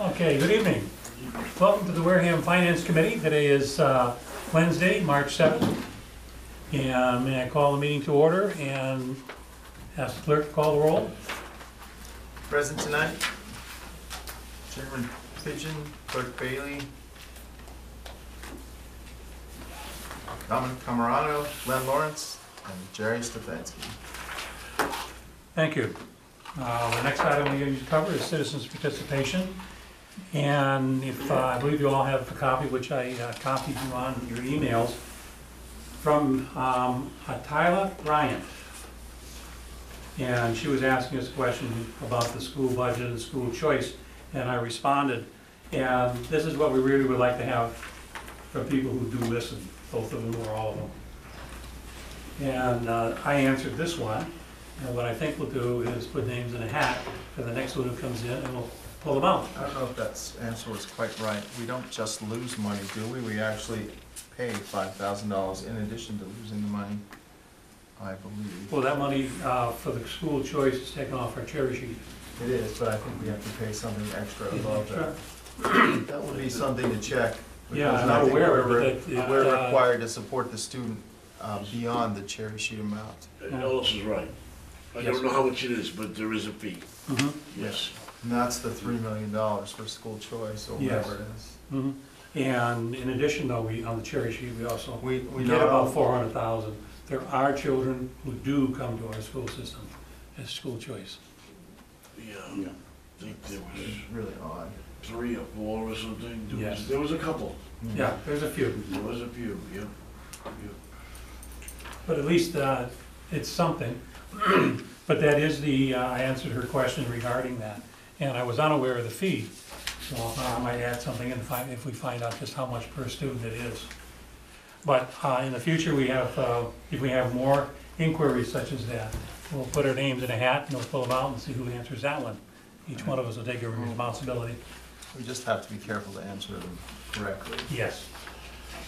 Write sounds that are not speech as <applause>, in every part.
Okay, good evening. Welcome to the Wareham Finance Committee. Today is uh, Wednesday, March 7th. And may I call the meeting to order and ask the clerk to call the roll? Present tonight, Chairman Pigeon, Clerk Bailey, Dominic Camarano, Len Lawrence, and Jerry Stefanski. Thank you. Uh, The next item we need to cover is citizens' participation. And if, uh, I believe you all have a copy, which I uh, copied you on your emails, from um, Bryant. And she was asking us a question about the school budget and school choice, and I responded. And this is what we really would like to have for people who do listen, both of them or all of them. And uh, I answered this one, and what I think we'll do is put names in a hat for the next one who comes in, and we'll pull them out. I don't know if that answer was quite right. We don't just lose money, do we? We actually pay five thousand dollars in addition to losing the money, I believe. Well, that money uh, for the school choice is taken off our cherry sheet. It is, but I think we have to pay something extra above Sure. that. That would be something to check. Yeah, because I'm I not think aware of we're- it, but that- We're uh, required to support the student uh, beyond the cherry sheet amount. Ellis is right. I Yes. don't know how much it is, but there is a fee, Mhm, yes. And that's the three million dollars for school choice or Yes. whatever it is. mhm. And in addition, though, we, on the cherry sheet, we also We, we get not about all, four hundred thousand. There are children who do come to our school system as school choice. Yeah, I think there was really odd. three or four or something. There Yes. was, there was a couple. Yeah, there's a few. There was a few, yeah. yeah. But at least uh, it's something. <clears throat> But that is the, uh, I answered her question regarding that. And I was unaware of the fee, so uh, I might add something in if I- if we find out just how much per student it is. But uh, in the future, we have, uh, if we have more inquiries such as that, we'll put our names in a hat and we'll pull them out and see who answers that one. Each one of us will take a responsibility. We just have to be careful to answer them correctly. Yes.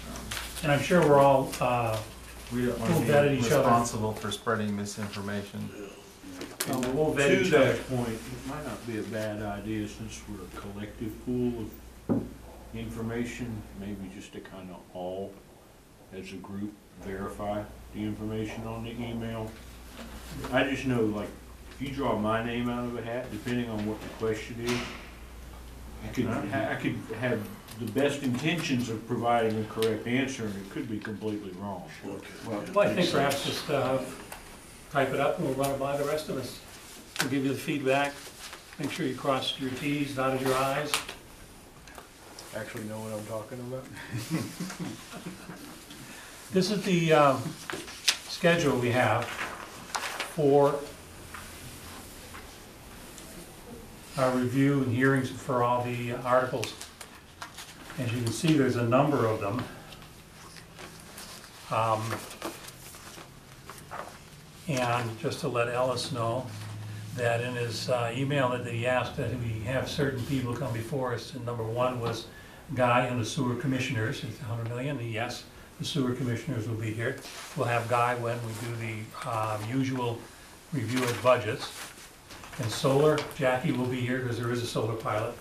Um, And I'm sure we're all, uh, We don't We'll want to vet be each other. responsible for spreading misinformation. We'll vet To each other. that point, it might not be a bad idea since we're a collective pool of information, maybe just to kind of all, as a group, verify the information on the email. I just know, like, if you draw my name out of a hat, depending on what the question is, I could, ha- I could have the best intentions of providing a correct answer, and it could be completely wrong. Okay. Well, I think perhaps just uh, type it up and we'll run it by the rest of us. We'll give you the feedback, make sure you crossed your Ts, dotted your Is. actually know what I'm talking about? <laughs> This is the um, schedule we have for our review and hearings for all the articles. As you can see, there's a number of them. Um, And just to let Ellis know, that in his uh, email that he asked that we have certain people come before us, and number one was Guy and the sewer commissioners, it's a hundred million, and yes, the sewer commissioners will be here. We'll have Guy when we do the um, usual review of budgets. And solar, Jackie will be here because there is a solar pilot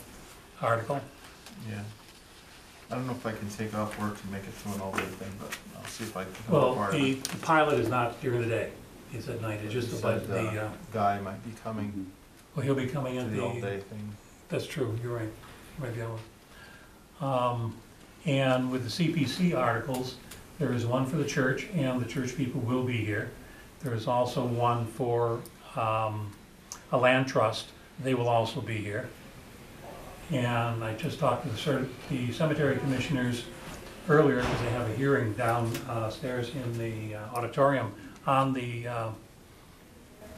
article. Yeah. I don't know if I can take off work to make it through an all-day thing, but I'll see if I can. Well, the the pilot is not during the day, it's at night, it's just the, said, the, uh, uh, Guy might be coming well, he'll be coming to in the the, all-day thing. that's true, you're right, you might be able. Um, And with the CPC articles, there is one for the church, and the church people will be here. There is also one for um, a land trust, they will also be here. And I just talked to the cer- the cemetery commissioners earlier, because they have a hearing downstairs in the uh, auditorium on the uh,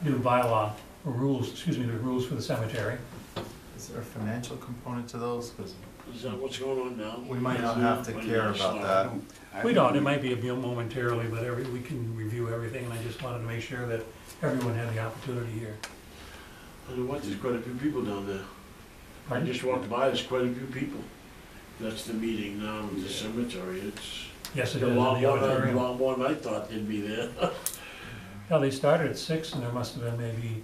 new bylaw, or rules, excuse me, the rules for the cemetery. Is there a financial component to those? Because Is that what's going on now? we might not have to care not about start. that. We don't, it might be a few momentarily, but every, we can review everything, and I just wanted to make sure that everyone had the opportunity here. I know what, there's quite a few people down there. I just walked by, there's quite a few people. That's the meeting now at the cemetery, it's Yes, it a is in the lot more, than- auditorium. lot more than I thought they'd be there. <laughs> Yeah, they started at six, and there must have been maybe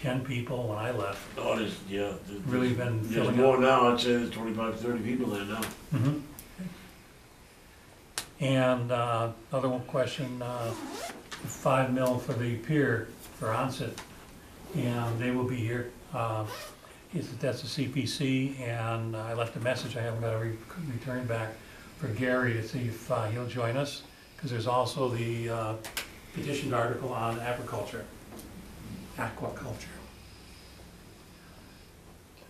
ten people when I left. Oh, there's, yeah. there's- Really been There's filling more up. now, I'd say there's 25, 30 people there now. Mhm. And uh, another one question, uh, five mil for the pier for Onset, and they will be here. Uh, is- That's the CPC, and I left a message, I haven't got a re- return back for Gary to see if uh, he'll join us, because there's also the uh, petitioned article on agriculture, aquaculture.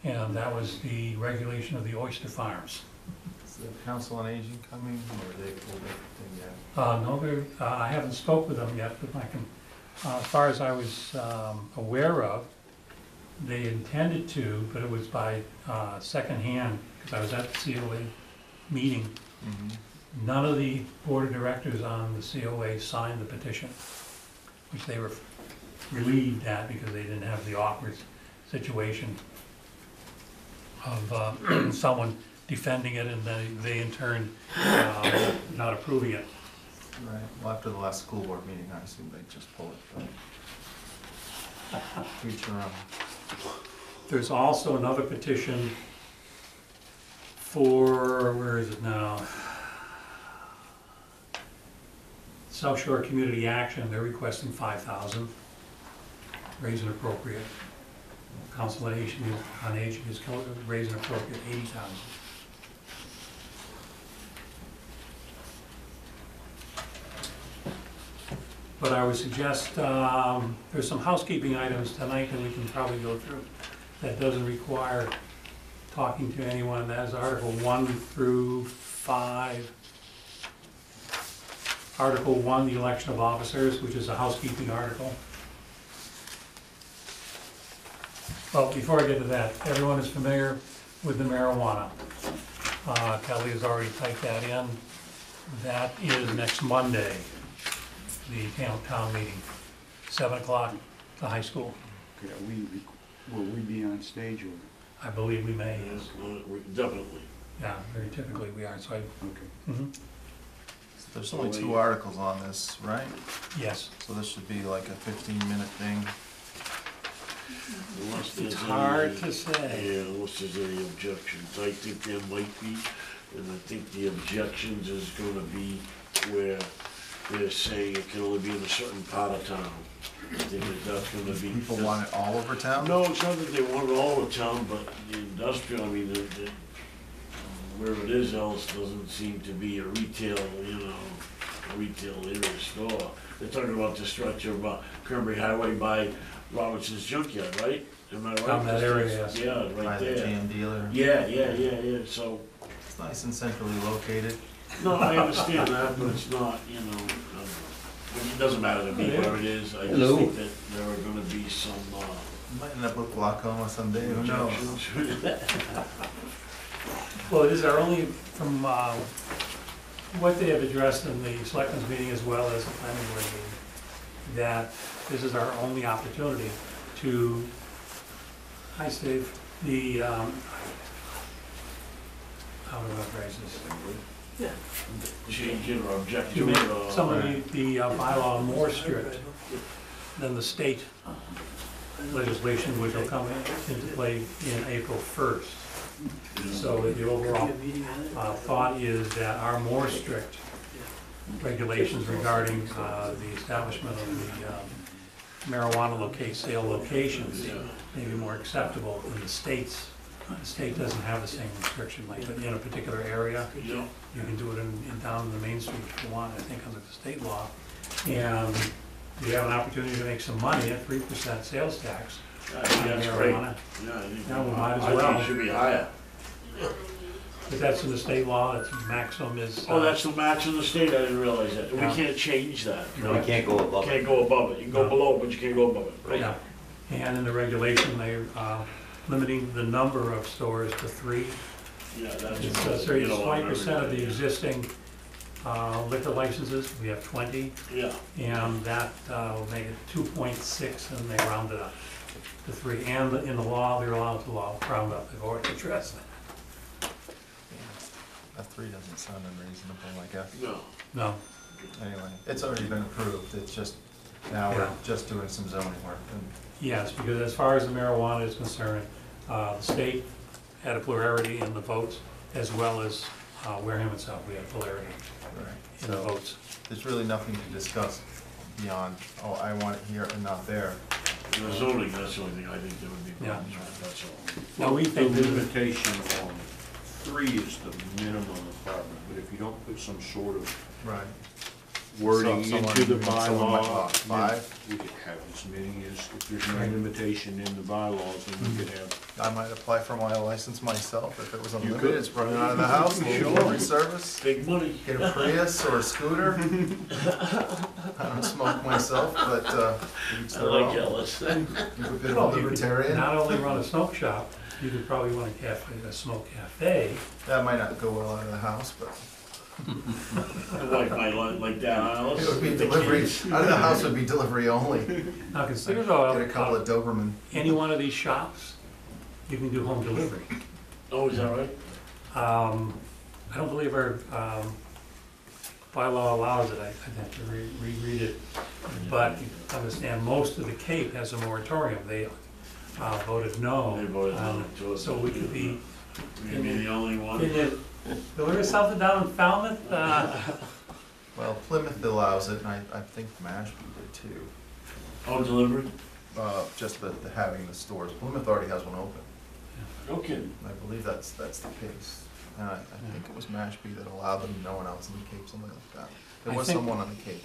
And that was the regulation of the oyster farms. Is the council on aging coming, or they pulled everything yet? Uh, no, they're, uh, I haven't spoke with them yet, but I can, uh, as far as I was, um, aware of, they intended to, but it was by, uh, secondhand, because I was at the COA meeting. None of the board of directors on the COA signed the petition, which they were relieved at because they didn't have the awkward situation of, uh, <clears throat> someone defending it and they, they in turn, uh, not approving it. Right, well, after the last school board meeting, I assume they'd just pull it, but. Their. There's also another petition for, where is it now? South Shore Community Action, they're requesting five thousand, raise and appropriate. Council on Aging, on Aging is raise and appropriate eighty thousand. But I would suggest, um, there's some housekeeping items tonight that we can probably go through that doesn't require talking to anyone, that is Article one through five. Article one, the election of officers, which is a housekeeping article. Well, before I get to that, everyone is familiar with the marijuana. Uh, Kelly has already typed that in. That is next Monday, the town, town meeting, seven o'clock, the high school. Okay, are we, will we be on stage or, I believe we may, Yeah, yes. we- Definitely. Yeah, very typically we are, so I, okay. mhm, There's only two articles on this, right? yes. So this should be like a fifteen minute thing. Unless there's It's any- hard uh, to say. Yeah, unless there's any objections, I think there might be, and I think the objections is gonna be where they're saying it can only be in a certain part of town. I think that that's gonna be. People want it all over town? No, it's not that they want it all the town, but the industrial, I mean, the, the, where it is else doesn't seem to be a retail, you know, a retail area store. They're talking about the structure about Cranberry Highway by Robinson's Junkyard, right? Am I right? Down that area, yes. Yeah, By right the there. jam dealer. Yeah, yeah, yeah, yeah, so, It's nice and centrally located. no, I understand that, but it's not, you know, um, it doesn't matter to me where it is, I just Hello. think that there are gonna be some, uh, Might end up with glaucoma someday, who knows? objections. <laughs> Well, it is our only, from uh, what they have addressed in the selectmen's meeting as well as the planning board meeting, that this is our only opportunity to, hi Steve, the, um, how do I phrase this? change it or object To to make it or. some of the, the uh, bylaw more strict than the state legislation, which will come into play in April first. So the overall uh, thought is that our more strict regulations regarding uh, the establishment of the um, marijuana locate, sale locations may be more acceptable than the states. The state doesn't have the same restriction, like in a particular area, you can do it in, in down in the main street if you want, I think under the state law. And you have an opportunity to make some money at three percent sales tax. I think that's great. marijuana. Yeah, I think, Yeah, we might as I think well. it should be higher. But that's in the state law, that's maximum is. Oh, uh, that's the max in the state, I didn't realize that. We Yeah. can't change that. No, we can't go above Can't go above it. You can go No. below, but you can't go above it, right? Yeah, and in the regulation, they're uh, limiting the number of stores to three. Yeah, that's. It's uh, so you it's twenty percent of the everybody, existing uh, liquor licenses, we have twenty, Yeah, and that uh, will make it two point six, and they round it up to three. And in the law, they're allowed to law, round up, they've already addressed that. A three doesn't sound unreasonable, I guess. no. No, Anyway, it's already been approved, it's just, Now we're Yeah. just doing some zoning work, and Yes, because as far as the marijuana is concerned, uh, the state had a plurality in the votes, as well as uh, Wareham itself, we had plurality in the so votes. there's really nothing to discuss beyond, oh, I want it here and not there. The zoning, that's the only thing I think that would be Yeah. problems with, that's all. Now, we The think that limitation on three is the minimum requirement, but if you don't put some sort of Right. Wording So someone- into the someone might bylaw, want Five, we could have as many as, if there's no limitation in the bylaws, then we could have I might apply for my license myself if it was unlimited, could. it's running out of the house, <laughs> little delivery service. Big money. Get a Prius or a scooter. <laughs> I don't smoke myself, but, uh, each I their like own. Ellis. <laughs> I'm a bit of a Well, you could libertarian. Not only run a smoke shop, you could probably run a cafe, a smoke cafe. That might not go well out of the house, but I like my, li- like that, Alice. it would be delivery, kids. out of the house would be delivery only. Now, consider Get a couple uh, of Doberman. any one of these shops, you can do home delivery. Oh, is that right? Um, I don't believe our, um, bylaw allows it, I, I'd have to re- reread it. But you understand, most of the Cape has a moratorium, they, uh, voted no. They voted no to it. So we could be, Maybe the only one. Can you deliver something down in Falmouth? Uh, Well, Plymouth allows it, and I, I think Mashpee did too. Oh, delivered? Uh, just the, the having the stores. Plymouth already has one open. No kidding. I believe that's, that's the case. And I, I think it was Mashpee that allowed them, no one else in the Cape, something like that. There I was think- someone on the Cape.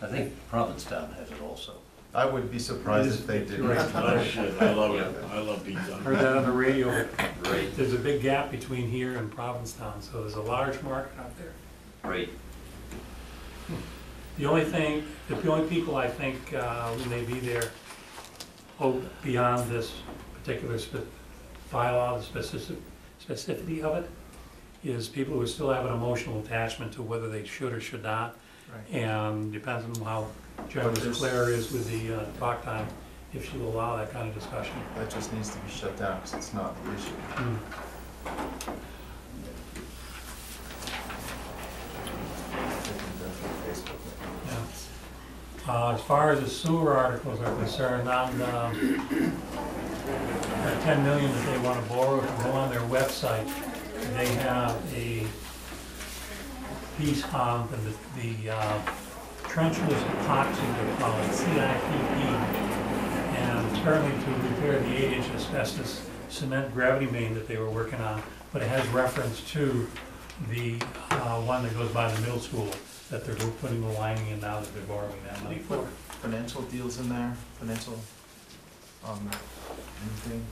I think Provincetown has it also. I would be surprised if they did. You're. Oh, shit, I love it. I love pizza. Heard that on the radio. Great, There's a big gap between here and Provincetown, so there's a large market out there. great. The only thing, the only people I think uh, who may be there, oh, beyond this particular spe- bylaw, the specific, specificity of it, is people who still have an emotional attachment to whether they should or should not. Right. And depends on how there's- Claire is with the uh, talk time, if she'll allow that kind of discussion. That just needs to be shut down, because it's not the issue. Yeah. Uh, As far as the sewer articles are concerned, on um, that ten million that they want to borrow, if you go on their website, they have a piece on the, the uh, trenchless epoxy, they call it CIPP. And apparently to repair the eight-inch asbestos cement gravity main that they were working on, but it has reference to the uh, one that goes by the middle school that they're putting the lining in now that they're borrowing that money for. Financial deals in there, financial, um, anything?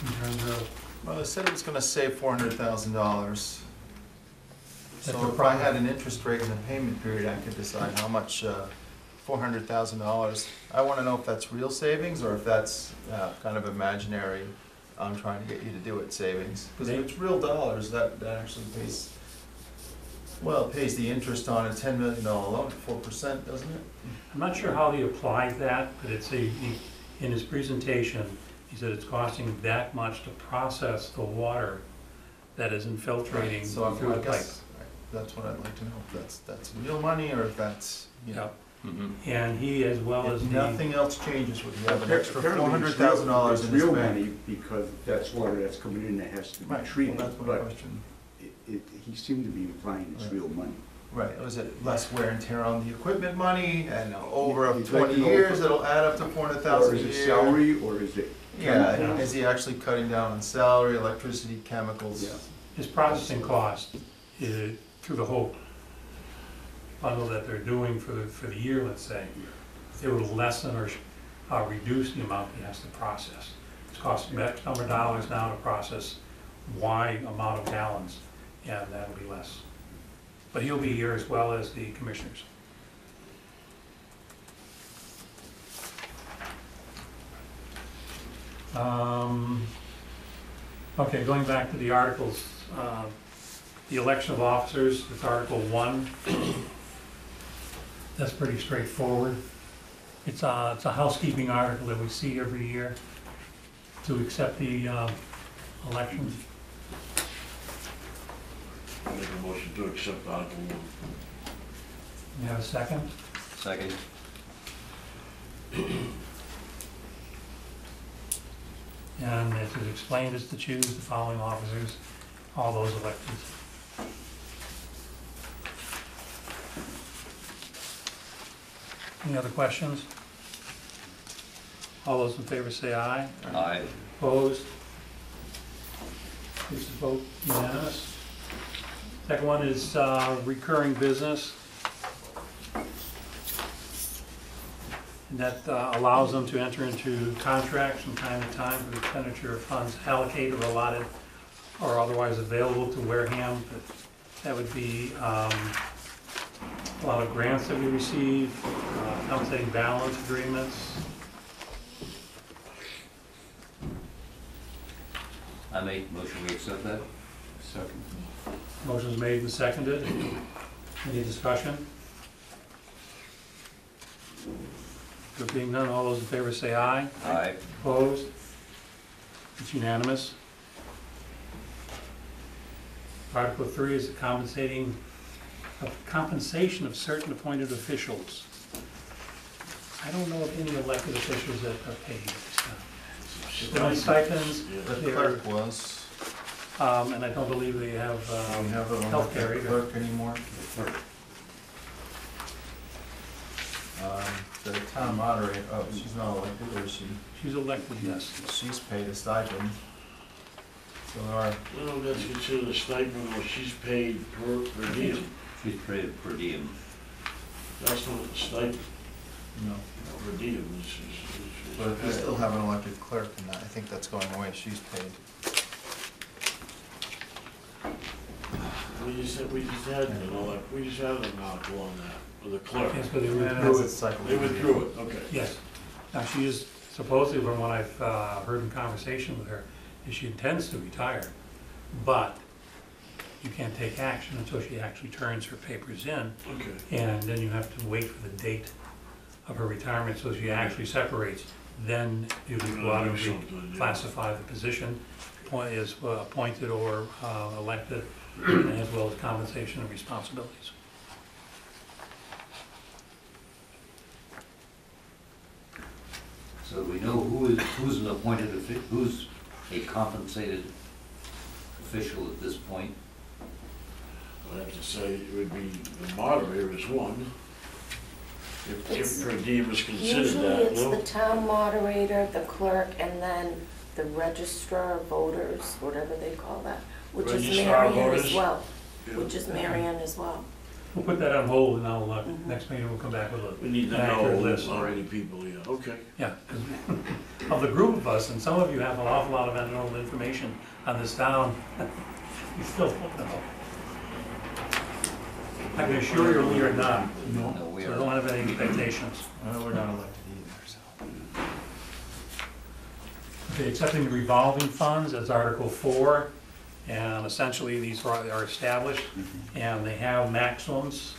In terms of, Well, they said it was gonna save four hundred thousand dollars. So if I had an interest rate in the payment period, I could decide how much, uh, four hundred thousand dollars. I wanna know if that's real savings, or if that's, uh, kind of imaginary, I'm trying to get you to do it savings. Cause if it's real dollars, that, that actually pays, well, it pays the interest on a ten million dollar loan at four percent, doesn't it? I'm not sure how he applied that, but it's a, he- in his presentation, he said it's costing that much to process the water that is infiltrating So I'm- through I the pipe. guess, that's what I'd like to know, if that's, that's real money, or if that's, you know. Yep. Mm-hmm. And he, as well as If the, nothing else changes, would you have an extra Apparently four it's hundred dollars in this It's real bank? money because that's water that's coming in that has to be Right, well, treated, that's my but question. it, it, he seemed to be implying it's Right. real money. Right, was it less wear and tear on the equipment money, and over You'd like twenty to know- years, it'll add up to four hundred Or thousand a is it year? salary, or is it? Yeah, chemicals? is he actually cutting down on salary, electricity, chemicals? Yeah. his processing cost is, through the whole bundle that they're doing for the, for the year, let's say, it would lessen or uh, reduce the amount he has to process. It's costing X number of dollars now to process Y amount of gallons, and that'll be less. But he'll be here as well as the commissioners. Um, Okay, going back to the articles, uh, the election of officers, it's Article One. That's pretty straightforward. It's a, it's a housekeeping article that we see every year to accept the uh, elections. Make a motion to accept Article One. You have a second? Second. And it is explained as to choose the following officers, all those elected. Any other questions? All those in favor say aye. Aye. Opposed? This is vote unanimous. Second one is uh, recurring business. And that uh, allows them to enter into contracts from time to time for the expenditure of funds allocated or allotted or otherwise available to Wareham. That- That would be um, a lot of grants that we receive, compensating balance agreements, I make motion we accept that? Second. Motion's made and seconded. Any discussion? There being none, all those in favor say aye. Aye. Opposed? It's unanimous. Article three is the compensating, of compensation of certain appointed officials. I don't know of any elected officials that are paid this time. They're on stipends, The they're, clerk was, um, and I don't believe they have, do we um, have a Healthcare either. clerk anymore? Um, The town moderator, oh, she's not elected, or is she? she's elected, yes. She's paid a stipend. So our, Well, that's considered a stipend, or she's paid per, per diem. She's paid per diem. That's not a stipend, no, per diem, is, is, is. but if we still have an elected clerk, and I think that's going away, she's paid. We just had, we just had, you know, like, we just had an article on that, with the clerk. Yes, but they And withdrew that's a it. cycle. They withdrew it, okay. Yes. Now, she is supposedly, from what I've uh, heard in conversation with her, is she intends to retire, but you can't take action until she actually turns her papers in, Okay. and then you have to wait for the date of her retirement, so she actually separates. Then you can go out and Do something, yeah. reclassify the position, appoint- is uh, appointed or uh, elected, as well as compensation and responsibilities. So we know who is, who's an appointed, offi- who's a compensated official at this point? I'd have to say it would be the moderator is one. If, It's- if per diem is considered Usually that, it's the no? town moderator, the clerk, and then the registrar of voters, whatever they call that, which is Registrar of Marion as voters? well, Yeah. which is Marion as well. We'll put that on hold, and I'll, uh, Mhm. next meeting, we'll come back with a We need to an accurate know list. how many people, yeah, okay. Yeah, 'cause <laughs> of the group of us, and some of you have an awful lot of unknown information on this town, <laughs> you still don't know. I can assure you, we are not, No, we so are. don't have any expectations. Uh, we're not elected either, so. Okay, accepting the revolving funds as Article Four, and essentially these are are established, and they have maximums,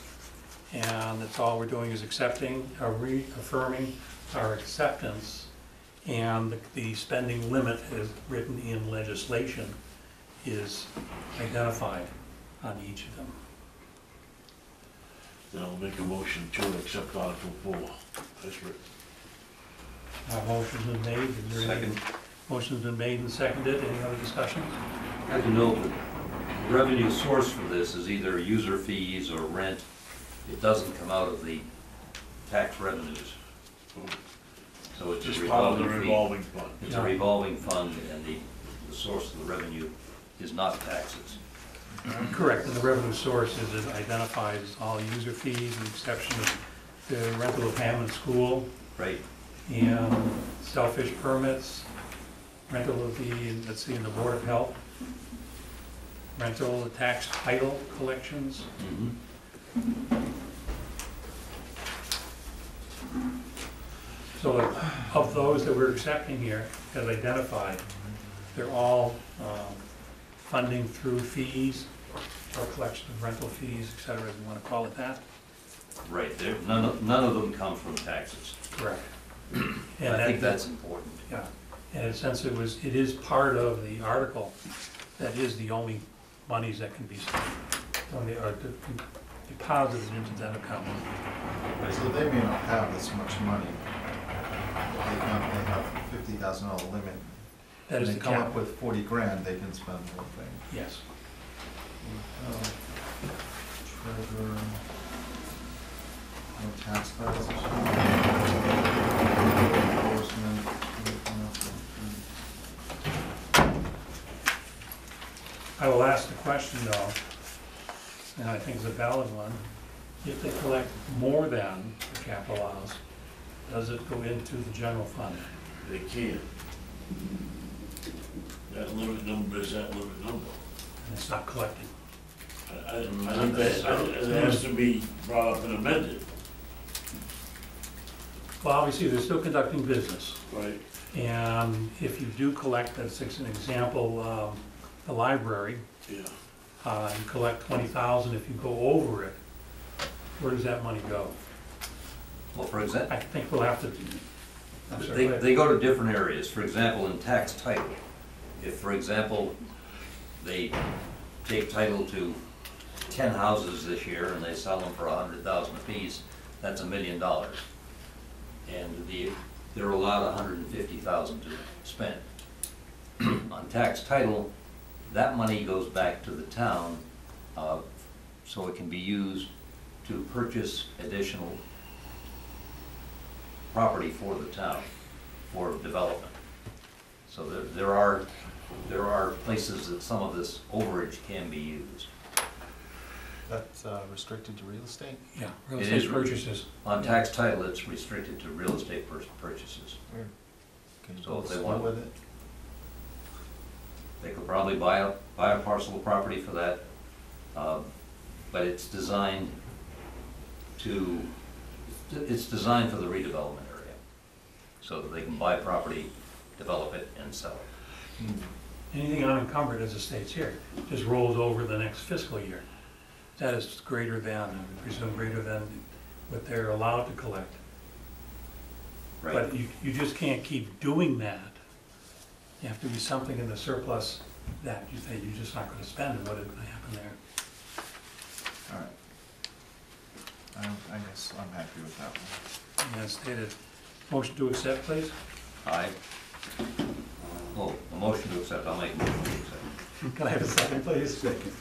and that's all we're doing is accepting, uh, reaffirming our acceptance, and the- the spending limit is written in legislation, is identified on each of them. Then I'll make a motion to accept Article Four. That's written. Uh, Motion's been made, is there any? Second. Motion's been made and seconded, any other discussion? I have to note that the revenue source for this is either user fees or rent. It doesn't come out of the tax revenues. So it's a Just part of the revolving fee. revolving fund. It's a revolving fund and the, the source of the revenue is not taxes. Correct, and the revenue source is it identifies all user fees, with the exception of the rental of Hammond School Right. and shellfish permits, rental of the, let's see, in the Board of Health, rental, of tax title collections, Mhm. so of those that we're accepting here, as identified, they're all um, funding through fees, or collection of rental fees, et cetera, if you want to call it that. Right, there, none of, none of them come from taxes. Correct. <clears throat> I think that's important. Yeah, and since it was, it is part of the article, that is the only monies that can be spent. Only, or to- deposited into that account. So they may not have this much money. They have, they have fifty thousand dollar limit. That is And the they come up with forty grand, they can spend the whole thing. yes. Treasurer. No tax files. Enforcement. anything else? I will ask the question though, and I think it's a valid one. If they collect more than the cap allows, does it go into the general fund? They can't. That limit number is that limit number. And it's not collected. I, I, I think that, I- it has to be brought up and amended, Well, obviously, they're still conducting business. right? And if you do collect, that's an example, um, the library, Yeah. uh, you collect twenty thousand, if you go over it, where does that money go? Well, for example, I think we'll have to. I'm sorry, They, go ahead. they go to different areas, for example, in tax title. If, for example, they take title to ten houses this year and they sell them for a hundred thousand apiece, that's a million dollars. And the, they're allowed a hundred and fifty thousand to spend. <clears throat> On tax title, that money goes back to the town, uh, so it can be used to purchase additional property for the town, for development. So there, there are, there are places that some of this overage can be used. That's uh, restricted to real estate? Yeah, real It estate is- purchases. On tax title, it's restricted to real estate pur- purchases. Weird. Can you So go if they slow want- with it? They could probably buy a, buy a parcel of property for that, um, but it's designed to, it's designed for the redevelopment area. So that they can buy property, develop it, and sell it. Hmm. Anything unencumbered, as it states here, just rolls over the next fiscal year. That is greater than, I presume greater than what they're allowed to collect. Right? But you, you just can't keep doing that. You have to be something in the surplus that you say you're just not gonna spend, and what is gonna happen there? All right. I, don't- I guess I'm happy with that one. And as stated, motion to accept, please? Aye. Oh, a motion to accept, I'll make a motion to accept. Can I have a second, please? Second.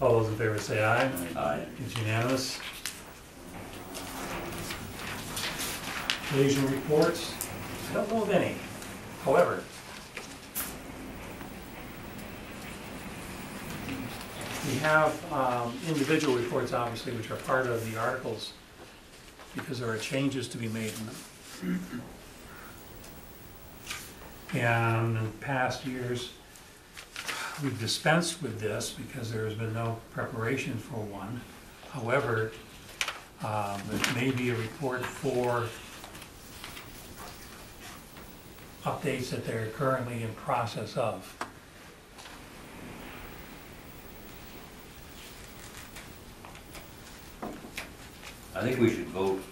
All those in favor say aye. Aye. It's unanimous. Liaison reports, I don't know of any. However, we have um, individual reports, obviously, which are part of the articles, because there are changes to be made in them. And in past years, we've dispensed with this because there has been no preparation for one. However, um, there may be a report for updates that they're currently in process of. I think we should vote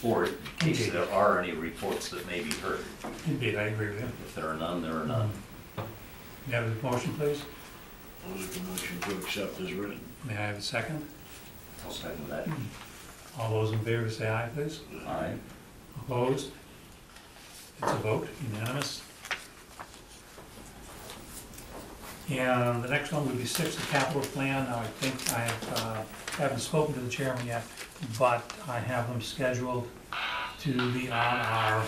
for it in case Indeed. there are any reports that may be heard. Indeed, I agree with you. If there are none, there are none. Hmm. May I have a motion, please? I'll make a motion to accept as written. May I have a second? I'll second that. Hmm. All those in favor say aye, please. Aye. Opposed? It's a vote, unanimous. And the next one would be six, the capital plan. Now, I think I have, uh, haven't spoken to the chairman yet, but I have them scheduled to be on our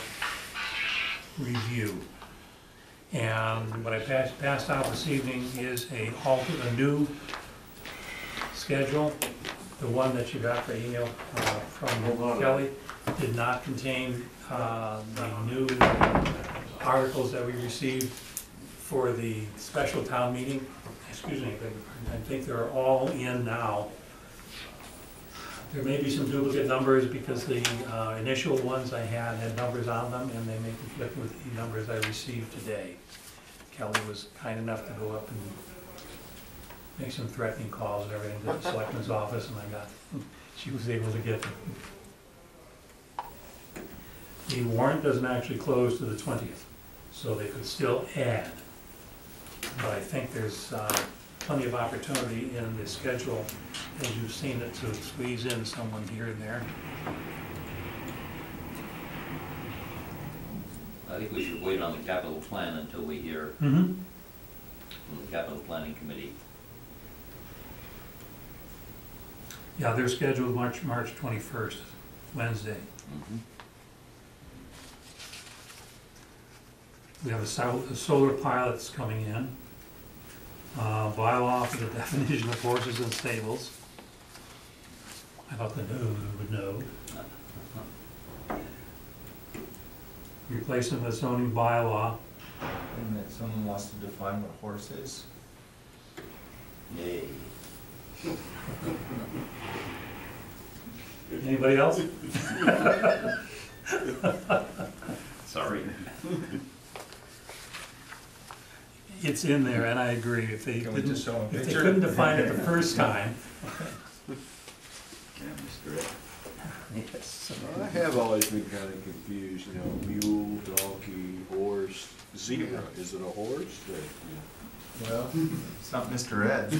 review. And what I passed, passed out this evening is a alter, a new schedule. The one that you got, the email uh, from Kelly, did not contain uh, the new articles that we received for the special town meeting. Excuse me, I think they're all in now. There may be some duplicate numbers because the uh, initial ones I had had numbers on them and they may conflict with the numbers I received today. Kelly was kind enough to go up and make some threatening calls and everything to the selectman's office and I got, <laughs> she was able to get them. The warrant doesn't actually close to the twentieth, so they could still add. But I think there's uh, plenty of opportunity in the schedule as you've seen it, to squeeze in someone here and there. I think we should wait on the capital plan until we hear Mm-hmm. from the capital planning committee. Yeah, they're scheduled March, March twenty-first, Wednesday. We have a sol- a solar pilot's coming in. Uh, bylaw for the <laughs> definition of horses and stables. I thought the news would know. Replacement of zoning bylaw. And that someone wants to define what horse is? Yay. Anybody else? <laughs> Sorry. <laughs> It's in there, and I agree, if they Can we didn't, just show a if they picture? couldn't define it the first time. Yeah, Mr. Ed. Yes. I have always been kinda confused, you know, mule, donkey, horse, zebra, is it a horse? Well, it's not Mr. Ed.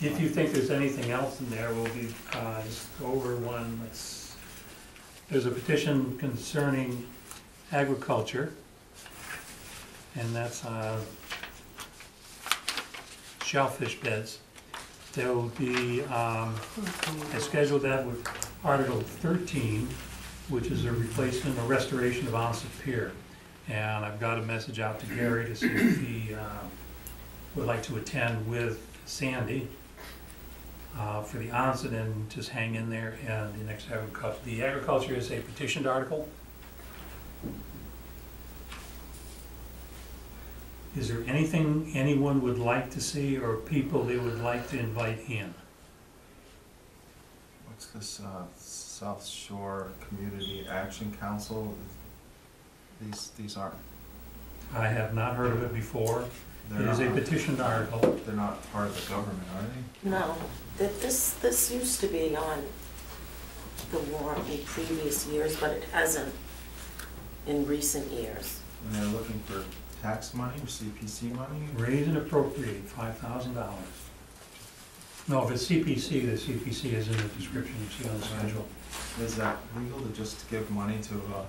If you think there's anything else in there, we'll be, uh, just go over one, let's, there's a petition concerning agriculture. And that's, uh, shellfish beds. There will be, um, I scheduled that with Article thirteen, which is a replacement, a restoration of Onset Pier. And I've got a message out to Gary to see if he, uh, would like to attend with Sandy uh, for the Onset and just hang in there and the next agriculture, the agriculture is a petitioned article. Is there anything anyone would like to see or people they would like to invite in? What's this, uh, South Shore Community Action Council? These, these aren't, I have not heard of it before. they're It is a not, petitioned article. they're not part of the government, are they? No, that this, this used to be on the warrant in previous years, but it hasn't in recent years. And they're looking for tax money or CPC money? Raise and appropriate five thousand dollars. No, if it's CPC, the CPC is in the description you see on the schedule. Is that legal to just give money to a,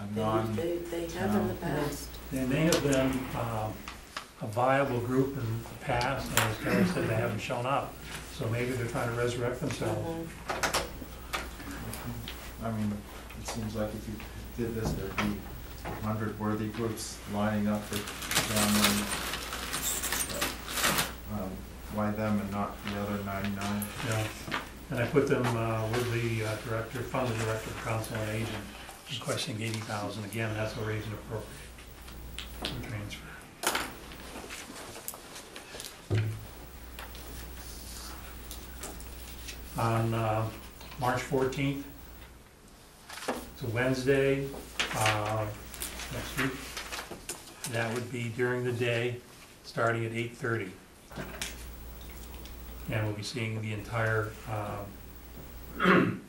a They, non, they, they have in the past. They may have been um, a viable group in the past, and as Terry said, they haven't shown up. So maybe they're trying to resurrect themselves. Mhm. I mean, it seems like if you did this, there'd be a hundred worthy groups lining up for them and, um, why them and not the other ninety-nine? Yeah. And I put them uh, with the uh, director, fund the director of council on aging, requesting eighty thousand. Again, that's a and appropriate transfer. On uh, March fourteenth, it's a Wednesday, uh, next week. That would be during the day, starting at eight thirty. And we'll be seeing the entire um,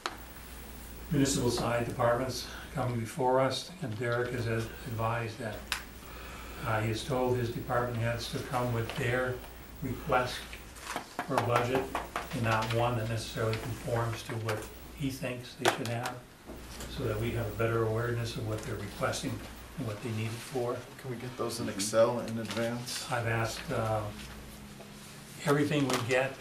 <clears throat> municipal side departments coming before us, and Derek has advised that uh, he has told his department heads to come with their request for a budget, and not one that necessarily conforms to what he thinks they should have, so that we have a better awareness of what they're requesting and what they need it for. Can we get those in Excel in advance? I've asked, uh, everything we get,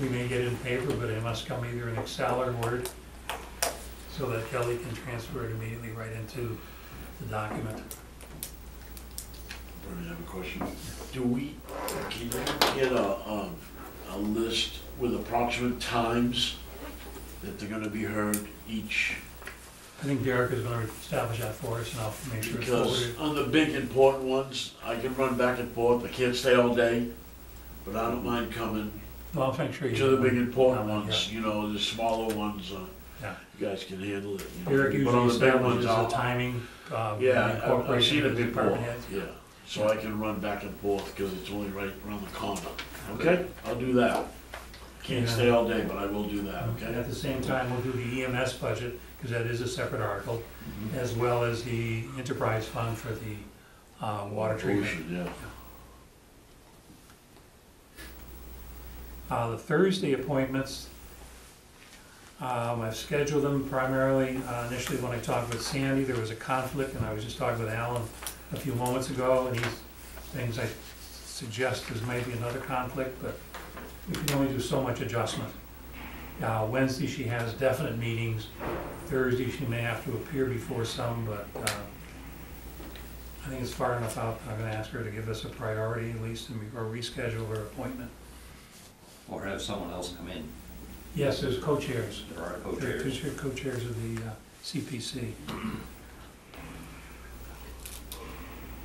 we may get it in paper, but it must come either in Excel or Word, so that Kelly can transfer it immediately right into the document. I have a question. Do we, can you get a, a, a list with approximate times that they're gonna be heard each? I think Derek is gonna establish that for us, and I'll make sure it's Because on the big important ones, I can run back and forth, I can't stay all day, but I don't mind coming Well, I'll make sure you. to the big important ones, you know, the smaller ones, uh, Yeah. you guys can handle it. you know. Derek But on usually the big establishes ones, the I'll- timing, uh, Yeah, I've- I've incorporation seen of it the before, department heads. yeah, so I can run back and forth, because it's only right around the corner. Okay, I'll do that. Can't stay all day, but I will do that, And okay? at the same time, we'll do the EMS budget, because that is a separate article, as well as the enterprise fund for the uh, water treatment. Ocean, yeah. Uh, the Thursday appointments, um, I've scheduled them primarily, uh, initially when I talked with Sandy, there was a conflict, and I was just talking with Alan a few moments ago, and he's, things I suggest there's maybe another conflict, but we can only do so much adjustment. Uh, Wednesday, she has definite meetings, Thursday, she may have to appear before some, but, uh, I think it's far enough out, I'm gonna ask her to give us a priority at least, and or reschedule her appointment. Or have someone else come in, Yes, there's co-chairs. there are There are co-chairs. two co-chairs of the uh, CPC.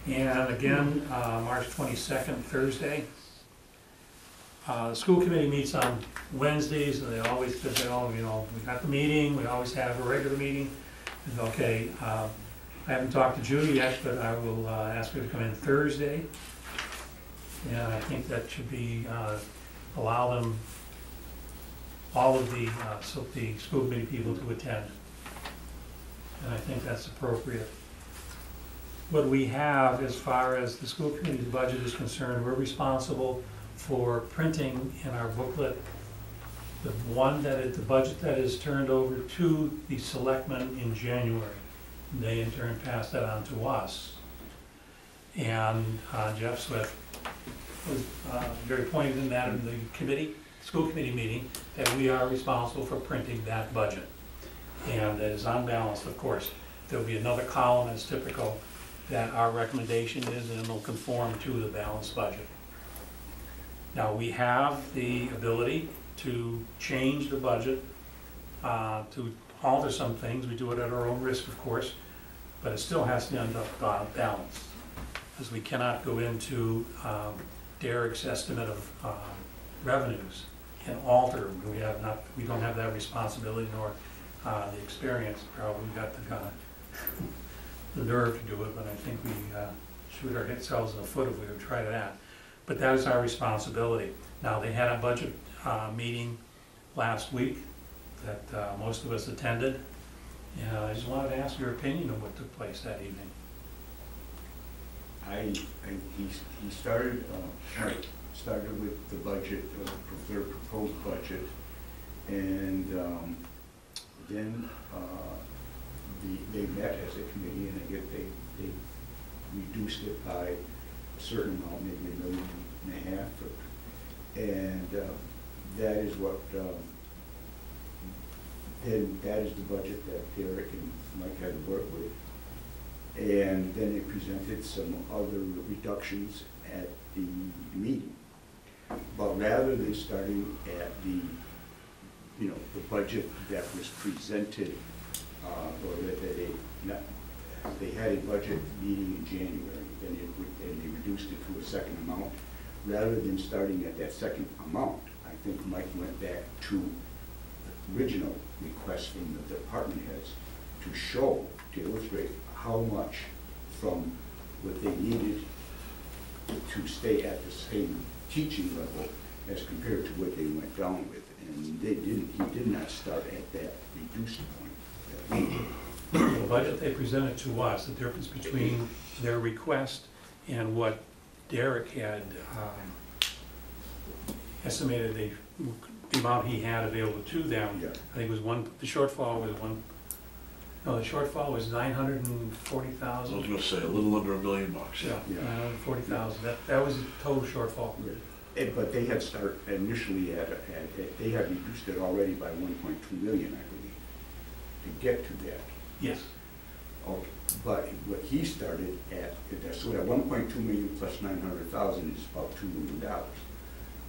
And again, uh, March twenty-second, Thursday. Uh, The school committee meets on Wednesdays, and they always, because they all, you know, we got the meeting, we always have a regular meeting. And, Okay, uh, I haven't talked to Judy yet, but I will uh, ask her to come in Thursday. And I think that should be, uh, allow them all of the, uh, so the school committee people to attend. And I think that's appropriate. What we have, as far as the school committee's budget is concerned, we're responsible for printing in our booklet the one that, is- the budget that is turned over to the selectmen in January. They in turn pass that on to us. And uh, Jeff Swift was uh, very pointed in that in the committee, school committee meeting, that we are responsible for printing that budget. And that is unbalanced, of course. There'll be another column as typical that our recommendation is and it'll conform to the balanced budget. Now, we have the ability to change the budget, uh, to alter some things. We do it at our own risk, of course, but it still has to end up uh, balanced. As we cannot go into um, Derek's estimate of um, revenues and alter, we have not, we don't have that responsibility nor uh, the experience, probably got the, uh, the nerve to do it, but I think we uh, shoot ourselves in the foot if we would try that. But that is our responsibility. Now, they had a budget uh, meeting last week that uh, most of us attended. And I just wanted to ask your opinion of what took place that evening. I, I, he, he started, uh, started with the budget, uh, their proposed budget, and, um, then, uh, the, they met as a committee, and get they, they reduced it by a certain amount, maybe a million and a half, and, uh, that is what, um, then that is the budget that Derek and Mike had to work with. And then they presented some other reductions at the meeting. But rather than starting at the, you know, the budget that was presented, uh, or that they, not, they had a budget meeting in January, and they reduced it to a second amount. Rather than starting at that second amount, I think Mike went back to the original request from the department heads to show, to illustrate how much from what they needed to stay at the same teaching level as compared to what they went down with. And they didn't, he did not start at that reduced point. did. The budget they presented to us, the difference between their request and what Derek had um, estimated they, the amount he had available to them, Yeah. I think was one, the shortfall was one, no, the shortfall was nine hundred and forty I was thousand. gonna say, a little under a million bucks, Yeah, yeah. nine hundred and forty thousand, that, that was the total shortfall. Eh, But they had start initially at, at, they had reduced it already by one point two million, I believe, to get to that. Yes, Okay, but what he started at, so that one point two million plus nine hundred thousand is about two million dollars.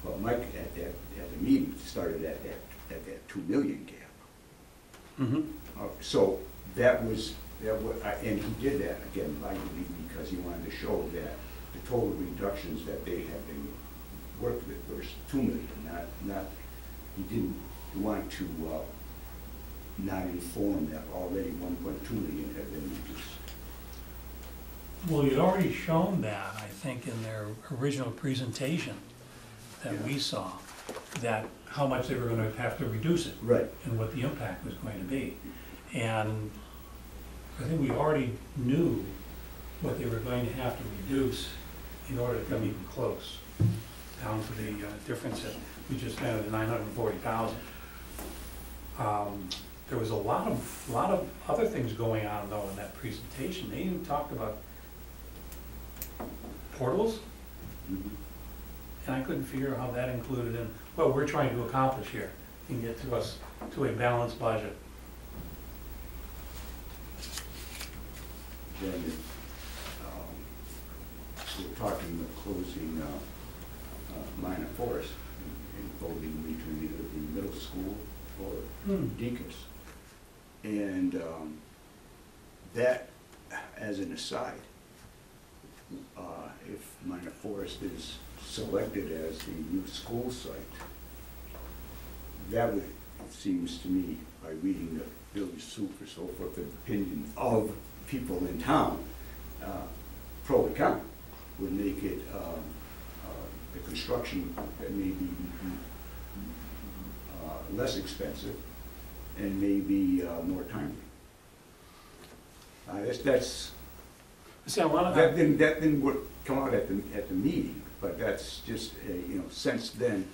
But Mike at that, at the meeting, started at that, at that two million gap. mm-hmm, Uh, So that was, that was, and he did that again, I believe, because he wanted to show that the total reductions that they had been worked with was two million, not, not, he didn't want to, uh, not inform that already one point two million had been reduced. well, you'd already shown that, I think, in their original presentation that we saw, that how much they were gonna have to reduce it. Right. and what the impact was going to be. And I think we already knew what they were going to have to reduce in order to come even close, down to the uh, difference that we just had, the nine hundred and forty thousand. There was a lot of, lot of other things going on though in that presentation. They even talked about portals, Mhm. and I couldn't figure out how that included in what we're trying to accomplish here, and get to us, to a balanced budget. Then, um, we're talking of closing, uh, uh, Minot Forest and folding between either the middle school or Hmm. Decas. And um, that, as an aside, uh, if Minot Forest is selected as the new school site, that would, it seems to me, by reading the village soup or so forth, the opinion of people in town, uh, pro account, would make it, um, uh, the construction that may be uh, less expensive and maybe uh, more timely. Uh, That's, that's, See, a lot of that that, didn't, that didn't work, come out at the, at the meeting, but that's just, a, you know, since then,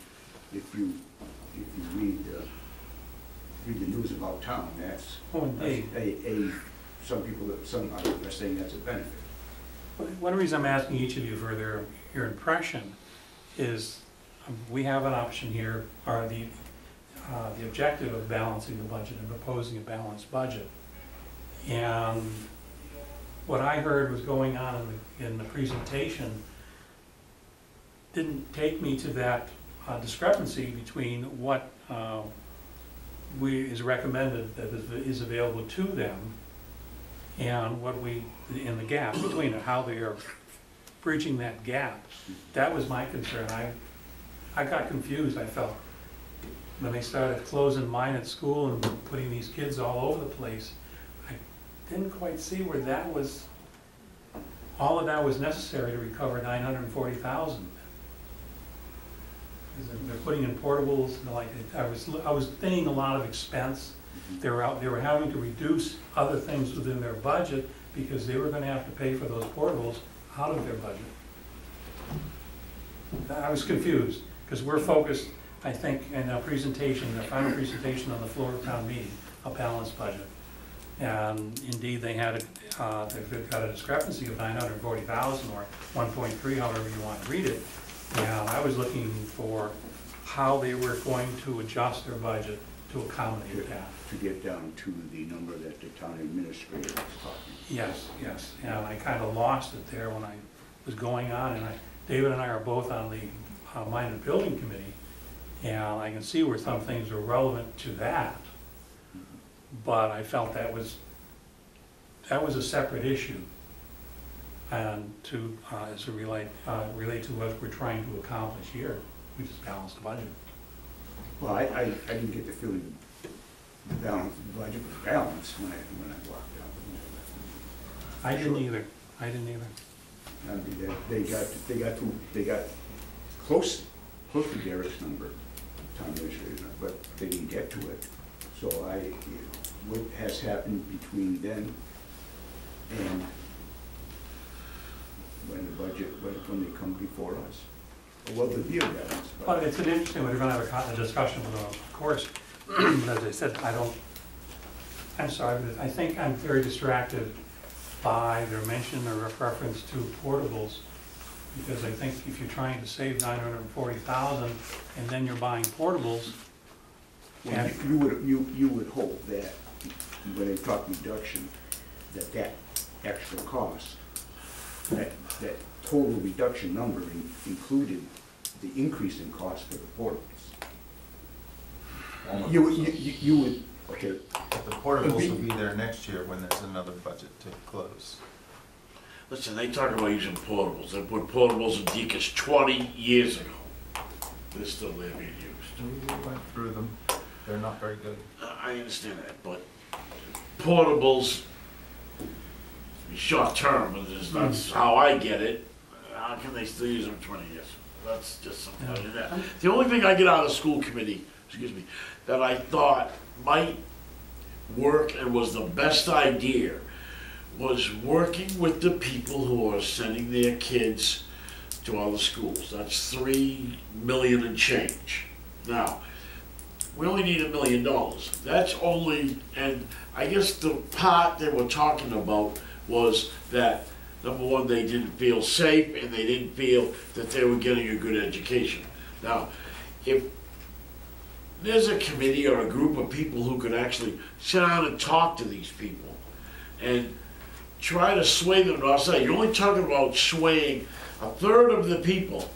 if you, if you read, uh, read the news about town, that's oh, indeed. a, a, some people, some are saying that's a benefit. One reason I'm asking each of you for their, your impression is, um, we have an option here, or the, uh, the objective of balancing the budget and proposing a balanced budget. And what I heard was going on in the, in the presentation didn't take me to that uh, discrepancy between what, uh, we, is recommended that is, is available to them and what we, in the gap between it, how they are bridging that gap. That was my concern. I, I got confused, I felt. When they started closing Minot school and putting these kids all over the place, I didn't quite see where that was, all of that was necessary to recover nine hundred and forty thousand. They're putting in portables, and like, I was, I was thinking a lot of expense. They were out, they were having to reduce other things within their budget because they were gonna have to pay for those portables out of their budget. I was confused, because we're focused, I think, in our presentation, the final presentation on the floor of town meeting, a balanced budget. And indeed, they had, a- uh, they've got a discrepancy of nine hundred and forty thousand or one point three, however you want to read it. And I was looking for how they were going to adjust their budget to accommodate that. To get down to the number that the town administrator was talking. Yes, yes, and I kind of lost it there when I was going on, and I, David and I are both on the uh, Minot Building Committee, and I can see where some things are relevant to that, but I felt that was, that was a separate issue, and to, uh, as a relate, uh, relate to what we're trying to accomplish here, we just balanced the budget. Well, I, I, I didn't get the feeling the balance, the budget was balanced when I, when I walked out. I didn't either, I didn't either. I mean, they, they got, they got to, they got close, close to Derek's number, town administrator, but they didn't get to it. So I, you know, what has happened between then and when the budget, when, when they come before us? Well, be a balance, Well, it's an interesting, one, we're gonna have a a discussion with them, of course. But As I said, I don't, I'm sorry, but I think I'm very distracted by their mention or reference to portables. Because I think if you're trying to save nine hundred and forty thousand and then you're buying portables, Well, you- you would, you, you would hope that when they talk reduction, that that extra cost, that, that total reduction number in- included the increase in cost for the portables. You, would- you, you you would, okay, But the portables will be there next year when there's another budget to close. Listen, they talk about using portables, they put portables in Decas twenty years ago. They're still there being used. We went through them, they're not very good. I understand that, but portables, short term, that's hmm. how I get it. How can they still use them twenty years? That's just something like that. The only thing I get out of school committee, excuse me, that I thought might work and was the best idea was working with the people who are sending their kids to other schools. That's three million and change. Now, we only need a million dollars. That's only, and I guess the part they were talking about was that, number one, they didn't feel safe and they didn't feel that they were getting a good education. Now, if there's a committee or a group of people who could actually sit down and talk to these people and try to sway them to our side. You're only talking about swaying a third of the people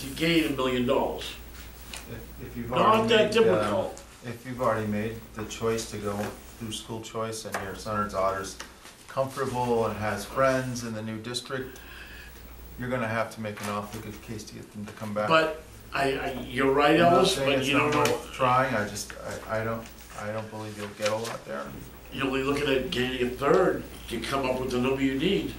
to gain a million dollars. If- If you've Not already that made, uh, difficult. if you've already made the choice to go through school choice and your son or daughter's comfortable and has friends in the new district, you're gonna have to make an awfully good case to get them to come back. But I, I, you're right, I'm not Ellis, saying but it's you not don't know, worth Trying, I just, I, I don't, I don't believe you'll get a lot there. You're only looking at gaining a third to come up with the number you need.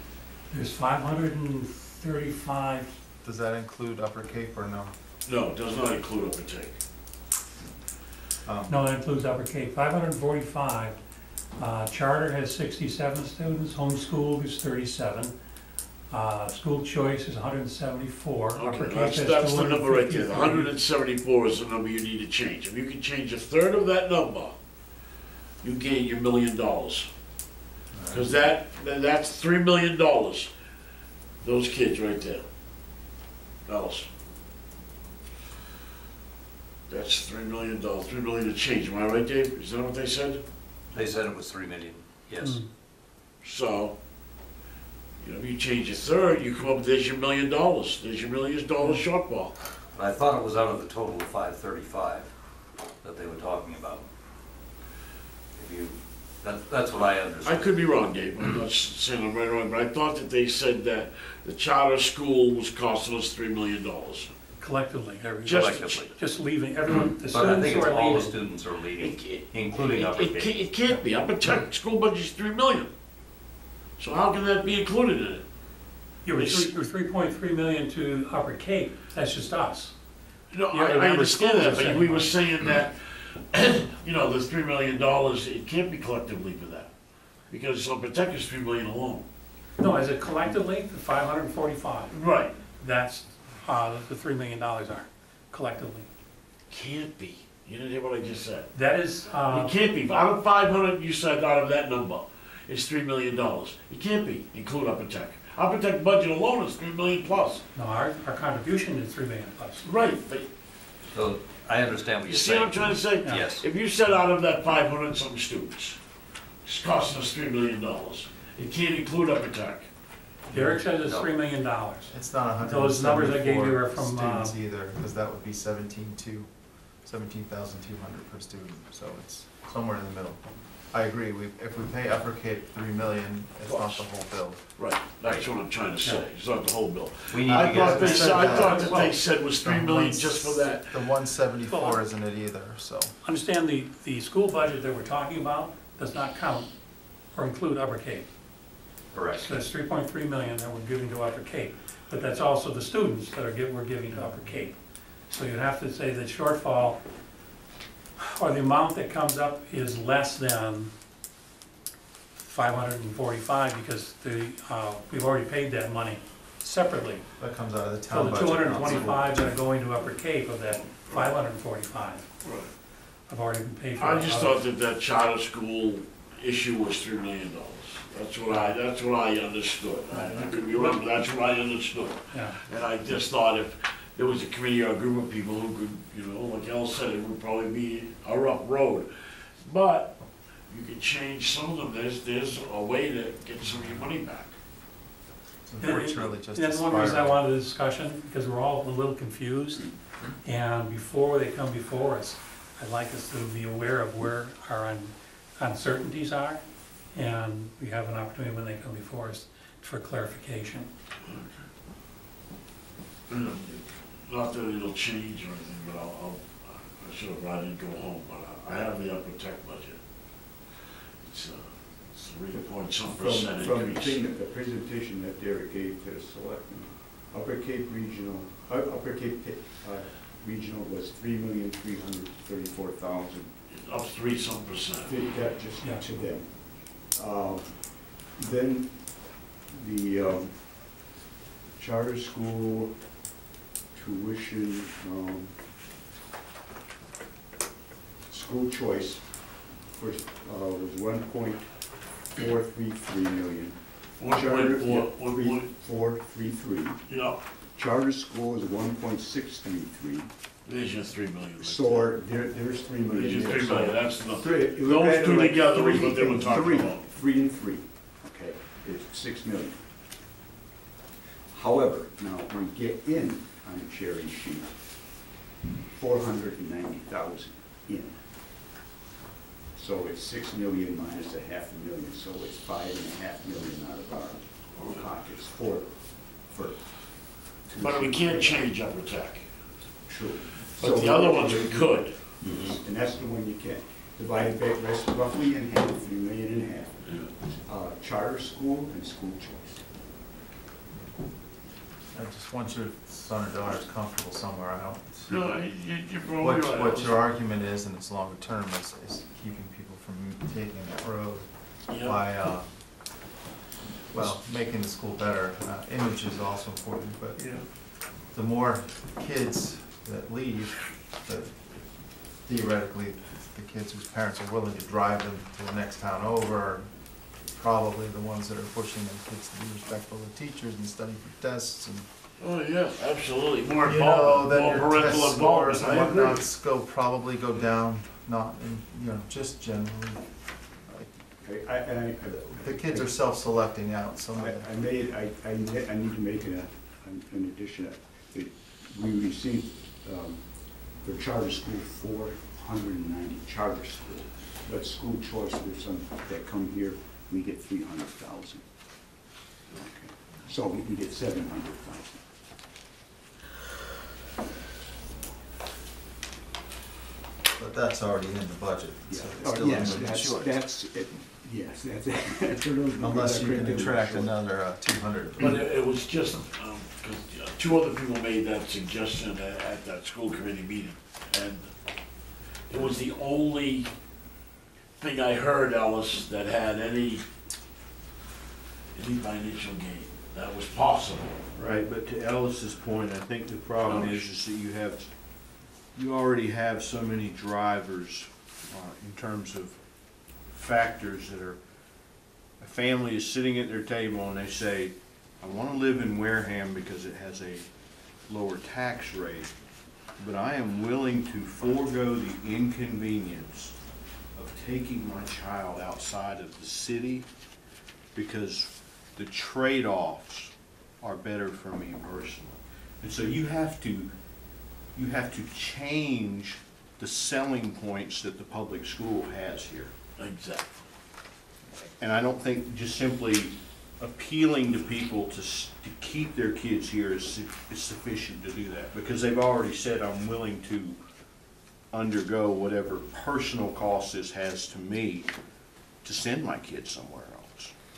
There's five hundred and thirty-five, Does that include Upper Cape or no? No, it does not include Upper Cape. Um, no, that includes Upper Cape, five hundred and forty-five. Uh, charter has sixty-seven students, homeschool is thirty-seven. Uh, school choice is hundred and seventy-four. Upper Okay, Cape that's, has that's the number right there, 253. hundred and seventy-four is the number you need to change. If you can change a third of that number, you gain your million dollars. Cause that, that- that's three million dollars, those kids right there. Alice. That's three million dollars, three million to change, am I right, Dave? Is that what they said? They said it was three million, yes. Mm. So, you know, if you change a third, you come up, there's your million dollars, there's your million dollar shortfall. But I thought it was out of the total of five thirty-five that they were talking about. If you, that, that's what I I understood. could be wrong, Gabe. I'm not saying I'm right or wrong, but I thought that they said that the charter school was costing us three million dollars. Collectively, every, Just- Collectively. just leaving, everyone, the But I students think who it's are all the leaving. students are leaving, It, it, including Upper it, Cape. can't- it can't be, Upper Tech school budget's three million. So how can that be included in it? You were three, you were three point three million to Upper Cape, that's just us. No, Yeah, I, I remember understand schools that, are but saying we were that. saying that, <coughs> you know, the three million dollars, it can't be collectively for that. Because Upper Tech is three million alone. No, is it collectively, the five hundred and forty-five? Right. That's, uh, the three million dollars are collectively. Can't be. You didn't hear what I just said. That is, uh, It can't be. Out of five hundred, you said out of that number is three million dollars. It can't be. Include Upper Tech. Upper Tech budget alone is three million plus. no, our, our contribution is three million plus. Right, but So I understand what you you're see what I'm trying to say? Yes. If you said out of that five hundred some students, it's costing us three million dollars. It can't include Upper Tech. Derek says it's three million dollars. It's not hundred and Those numbers I gave you seventy-four are from, uh, students either, because that would be seventeen two, seventeen thousand two hundred per student, so it's somewhere in the middle. I agree, we, if we pay Upper Cape three million, it's not the whole bill. Right, that's what I'm trying to say. It's not the whole bill. We need I to thought get, they said, I thought that they said was three million just for that. The one seventy-four isn't it either, so. Understand the, the school budget that we're talking about does not count or include Upper Cape. correct. So that's three point three million that we're giving to Upper Cape, but that's also the students that are giv we're giving to Upper Cape. So you'd have to say that shortfall, or the amount that comes up is less than five hundred and forty-five, because the, uh, we've already paid that money separately. That comes out of the So town the budget. two hundred and not that are going to Upper Cape of that five hundred and forty-five Right. have already been paid for. I just thought that that charter school issue was three million dollars. That's what I, that's what I understood. I I could be wrong, but that's what I understood. Yeah, And I just thought if there was a committee or a group of people who could, you know, like Al said, it would probably be a rough road. But you could change some of them. There's, there's a way to get some of your money back. It's Unfortunately, just a That's one reason I wanted the discussion, because we're all a little confused. And before they come before us, I'd like us to be aware of where our un- uncertainties are. And we have an opportunity when they come before us for clarification. Not that it'll change or anything, but I'll, I'll, I should have, I didn't go home, but I I have the upper tech budget. It's, uh, it's three point some From, percent from the increase. thing, that the presentation that Derek gave to the selectmen, Upper Cape Regional, uh, Upper Cape, uh, Regional was three million, three hundred thirty-four thousand. Up three some percent. That just Yeah. to them. Um, Then the um, charter school tuition, um, school choice first, uh, was one point four three three million. One Charter, point four, yeah, one three- point, Four three three. yeah, Charter school is one point six three three. there's your three million. right So there, there's three there. million There's your there. three So that's the, Three, you look those at it two like together is three what they were and talking three, about. Three and three, okay, is six million. However, now, we get in on the cherry sheet, four hundred and ninety thousand in. So it's six million minus a half a million, so it's five and a half million out of our pockets for, for. But we can't change upper tech. True. But the other ones we could. and that's the one you can. Divide it rest roughly in half, three million and a half. Uh, charter school and school choice. I just want your son or daughter's comfortable somewhere else. No, you, you, you. What, what your argument is, and it's longer term, is, is keeping people from taking that road Yeah, by, uh, well, making the school better. Uh, Image is also important, but yeah. the more kids that leave, the theoretically, the kids whose parents are willing to drive them to the next town over are probably the ones that are pushing their kids to be respectful of teachers and study for tests and, Oh, yeah, absolutely, more you know, involvement, then more your parental scores involvement, and I agree. whatnots go, probably go down, not in, you know, just generally. Like, Okay, I, and I. The kids are self-selecting out some of I, the I made, I, I ne- I need to make an, an an addition. It- We received, um, for charter school, four hundred and ninety charter school. But school choice, there's some that come here, we get three hundred thousand. So we can get seven hundred thousand. But that's already in the budget, so it's Oh, still yes, the that's, choice. that's, it. yes, that's, <laughs> that's for those numbers Unless I you can couldn't attract another uh, two hundred. But it, it was just, um 'cause uh, two other people made that suggestion at, at that school committee meeting, and it was the only thing I heard, Ellis, that had any, any financial gain, that was possible. Right, but to Ellis's point, I think the problem is, is that you have, you already have so many drivers, uh, in terms of factors that are, a family is sitting at their table and they say, I wanna live in Wareham because it has a lower tax rate, but I am willing to forego the inconvenience of taking my child outside of the city because the trade-offs are better for me personally. And so you have to, you have to change the selling points that the public school has here. Exactly. And I don't think just simply appealing to people to, to keep their kids here is, is sufficient to do that. Because they've already said, I'm willing to undergo whatever personal cost this has to me to send my kids somewhere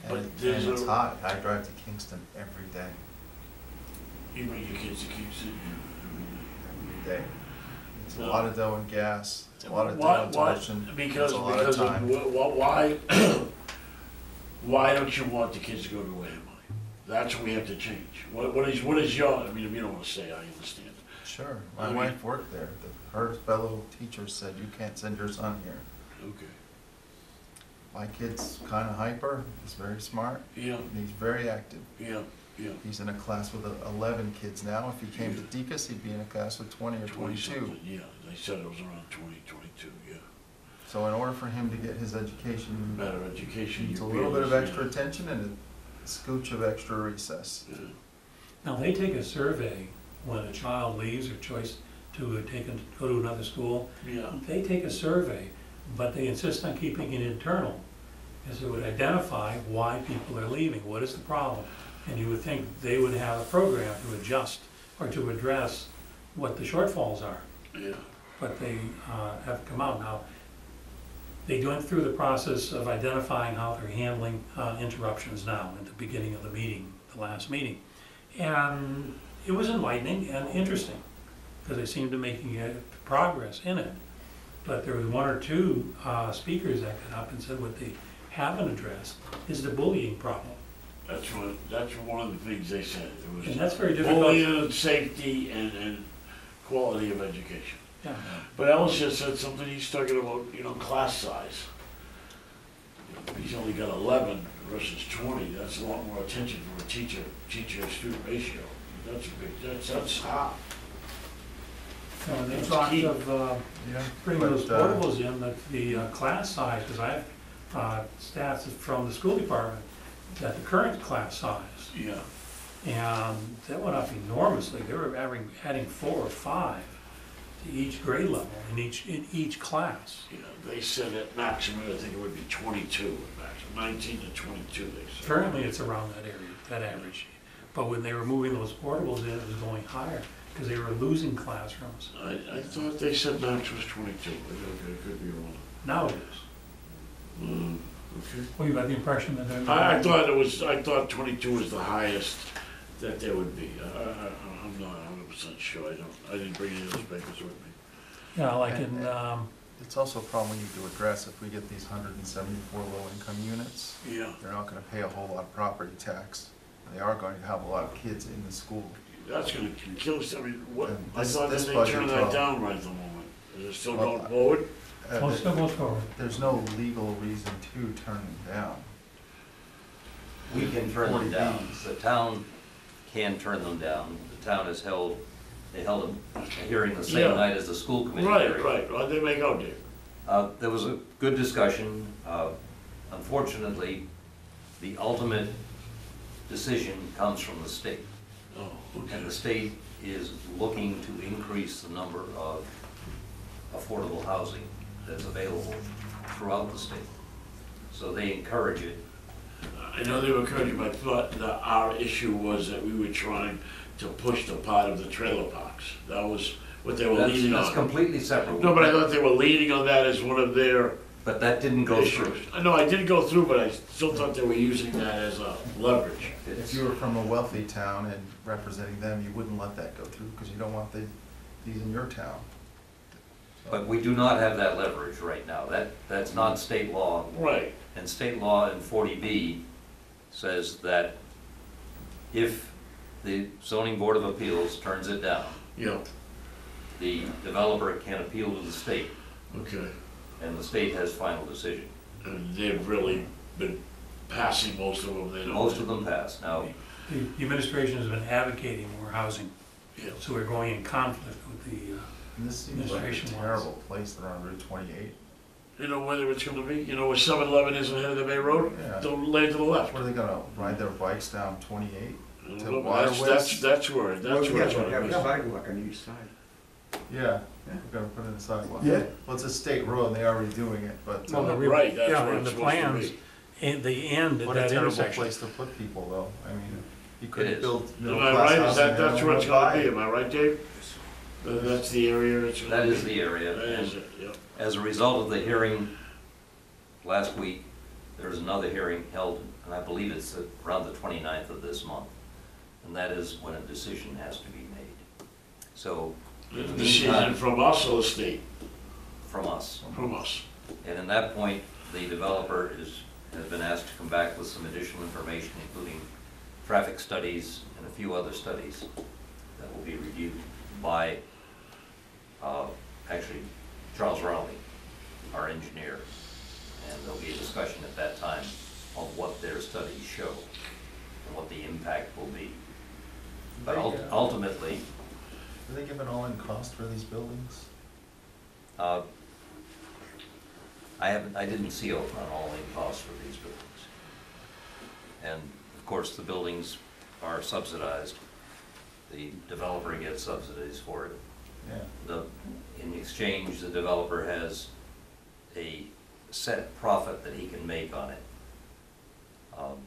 else. But And, there's and it's a- hot, I drive to Kingston every day, You bring your kids to Kingston. every day. It's a No. lot of dough and gas, it's a lot of Why- dough and why- tuition, it's a lot of because of, time. wh- wh- why, <coughs> why don't you want the kids to go to Wareham High? That's what we have to change. What, what is, what is your, I mean, if you don't wanna say, I understand. Sure, my mean- wife worked there, The- her fellow teachers said, you can't send your son here. Okay. My kid's kinda hyper, he's very smart, Yeah, and he's very active. yeah, yeah. He's in a class with uh, eleven kids now, if he came to Decas, he'd be in a class with twenty or twenty-two. something, Yeah, they said it was around twenty, twenty-two, yeah. So in order for him to get his education, Better education. needs a little bit of realize, extra attention and a scooch of extra recess. yeah. Now, they take a survey when a child leaves or choice to uh, take, a- go to another school. Yeah, They take a survey, but they insist on keeping it internal, because it would identify why people are leaving, what is the problem? And you would think they would have a program to adjust or to address what the shortfalls are, yeah. but they uh, have come out now. They went through the process of identifying how they're handling uh, interruptions now at the beginning of the meeting, the last meeting. And it was enlightening and interesting, because they seemed to be making progress in it. But there was one or two uh, speakers that got up and said what they haven't addressed is the bullying problem. That's what, that's one of the things they said. It was And that's very difficult. bullying and safety and, and quality of education. Yeah. But Ellis just said something, he's talking about, you know, class size. He's only got eleven versus twenty, that's a lot more attention for a teacher, teacher-student ratio. That's a big, that's, that's hot. They talked key. of, uh, Yeah. bring those But, uh, portables in, that the uh, class size, because I have uh, stats from the school department, that the current class size, Yeah. and that went up enormously, they were adding, adding four or five to each grade level in each, in each class. Yeah, they said at maximum, I think it would be twenty-two, at maximum, nineteen to twenty-two, they said. Currently, it's around that area, that average, but when they were moving those portables in, it was going higher, because they were losing classrooms. I, I thought they said max was twenty-two, but okay, I could be wrong. Now it is. Mm, okay. Well, you got the impression that they're. I, I thought it was, I thought twenty-two was the highest that there would be. I, I, I'm not hundred percent sure, I don't, I didn't bring any of those papers with me. Yeah, like in, um, It's also a problem we need to address if we get these hundred and seventy-four low-income units. Yeah, They're not gonna pay a whole lot of property tax. They are going to have a lot of kids in the school. That's gonna kill us, I mean, what, And I this- thought that this they budget turned that problem- down right at the moment. Is it still Well, going forward? Uh, well, still goes forward. There's no legal reason to turn them down. We can turn them 40 down. Bs. The town can turn them down. The town has held, they held a hearing the same Yeah. night as the school committee Right, hearing. right, well, they make out, Dave. Uh, There was a good discussion. Uh, Unfortunately, the ultimate decision comes from the state. Okay. And the state is looking to increase the number of affordable housing that's available throughout the state. So they encourage it. I know they were encouraging, but I thought that our issue was that we were trying to push the part of the trailer parks. That was what they were That's leaning that's on. completely separate. No, but I thought they were leaning on that as one of their But that didn't go through. issues. I know, I did go through, but I still thought they were using that as a leverage. If you were from a wealthy town and representing them, you wouldn't let that go through, because you don't want the, these in your town. But we do not have that leverage right now. That, that's not state law. Right, And state law in forty B says that if the zoning board of appeals turns it down, yeah, the developer can appeal to the state, okay. and the state has final decision. And they've really been passing most of them, they don't. Most of them pass. Now, The the administration has been advocating more housing, Yeah. so we're going in conflict with the, uh, And this seems like a Administration wise. terrible place, they're on Route twenty-eight. You know whether it's gonna be, you know where seven eleven is ahead of the Bay Road? Yeah. The lane to the left. What are they gonna, ride their bikes down twenty-eight? To know, but That's, Waterways? that's, that's where, Well, that's where it's gonna have- be. have sidewalk on each side. Yeah, Yeah. we're gonna put in a sidewalk. Yeah. Well, it's a state road, and they're already doing it, but, Well, uh, the Right, that's yeah, where and it's the supposed to plans- be. and the end at what a that terrible intersection. place to put people, though. I mean, you It couldn't is. build Am middle I class right, is housing that, there, that's no where it's one would gonna buy be, it. am I right, Dave? That- That's the area it's gonna that be? is the area. That and is it, yep. As a result of the hearing last week, there's another hearing held, and I believe it's around the 29th of this month. And that is when a decision has to be made. So, The the Decision meantime, from us or the state? from us. From us. And in that point, the developer is, has been asked to come back with some additional information, including traffic studies and a few other studies that will be reviewed by, uh, actually, Charles Rowley, our engineer. And there'll be a discussion at that time on what their studies show and what the impact will be. But uh, ultimately, Do they give an all-in cost for these buildings? Uh, I haven't, I didn't see an all-in cost for these buildings. And course, the buildings are subsidized. The developer gets subsidies for it. Yeah. The, in exchange, the developer has a set profit that he can make on it. Um,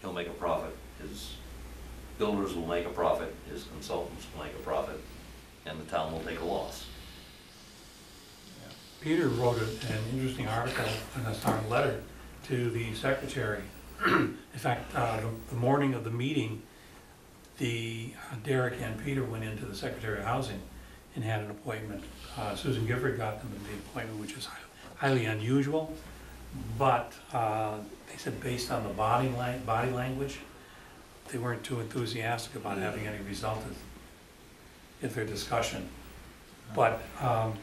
He'll make a profit, his builders will make a profit, his consultants will make a profit, and the town will take a loss. Peter wrote an interesting article, and a letter to the secretary. <clears throat> In fact, uh, the- the morning of the meeting, the, uh, Derek and Peter went into the Secretary of Housing and had an appointment. Uh, Susan Gifford got them the appointment, which is highly unusual. But, uh, they said based on the body lang, body language, they weren't too enthusiastic about having any result in- their discussion. But, um,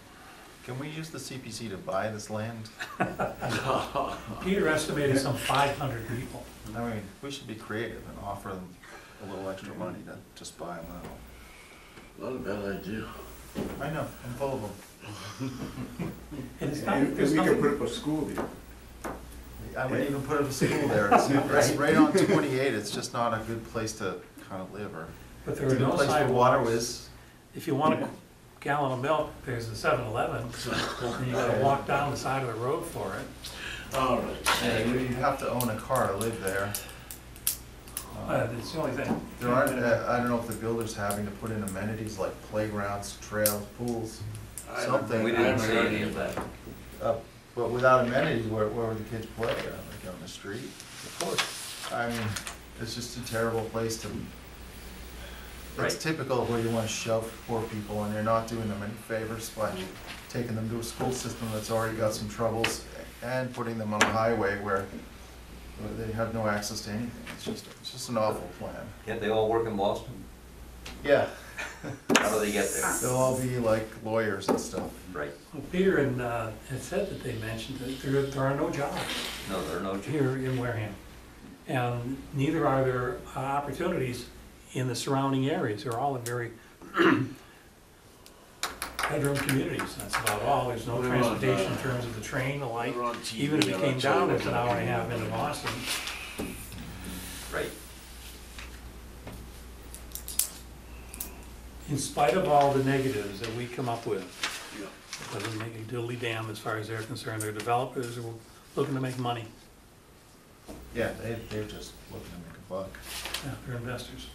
Can we use the CPC to buy this land? <laughs> <laughs> Peter estimated some five hundred people. I mean, we should be creative and offer them a little extra money to just buy them out. Not a bad idea. I know, I'm full of them. <laughs> And it's not, And there's and we could put nothing, up a school there. I wouldn't even put up a school there. <laughs> It's, it's right on twenty-eight. It's just not a good place to kind of live or. but there It's are a good no place for water sidewalks. whiz. If you want a gallon of milk, there's a seven eleven, and you gotta walk down the side of the road for it. All right. Yeah, you- You'd have to own a car to live there. Uh, it's the only thing. There aren't, uh, I don't know if the builder's having to put in amenities like playgrounds, trails, pools, I- something. We didn't see any of that. Uh, But without amenities, where, where would the kids play? Uh, Like on the street? Of course. I mean, it's just a terrible place to, Right. it's typical of where you wanna shove poor people and you're not doing them any favors by taking them to a school system that's already got some troubles and putting them on a highway where where they have no access to anything. It's just, it's just an awful plan. Can't they all work in Boston? Yeah. How do they get there? They'll all be like lawyers and stuff. Right, Well, Peter and, uh, had said that they mentioned that there, there are no jobs no, there are no, ch- here in Wareham. And neither are there uh, opportunities in the surrounding areas. They're all in very <clears throat> bedroom communities. That's about all. There's no They're on, uh, transportation in terms of the train, the light. They're on TV, Even if it I'll came tell you down, it's an hour and a half into Boston. right. In spite of all the negatives that we come up with, Yeah. it doesn't make a diddly damn as far as they're concerned. They're developers who are looking to make money. Yeah, they, they're just looking to make a buck. Yeah, they're investors.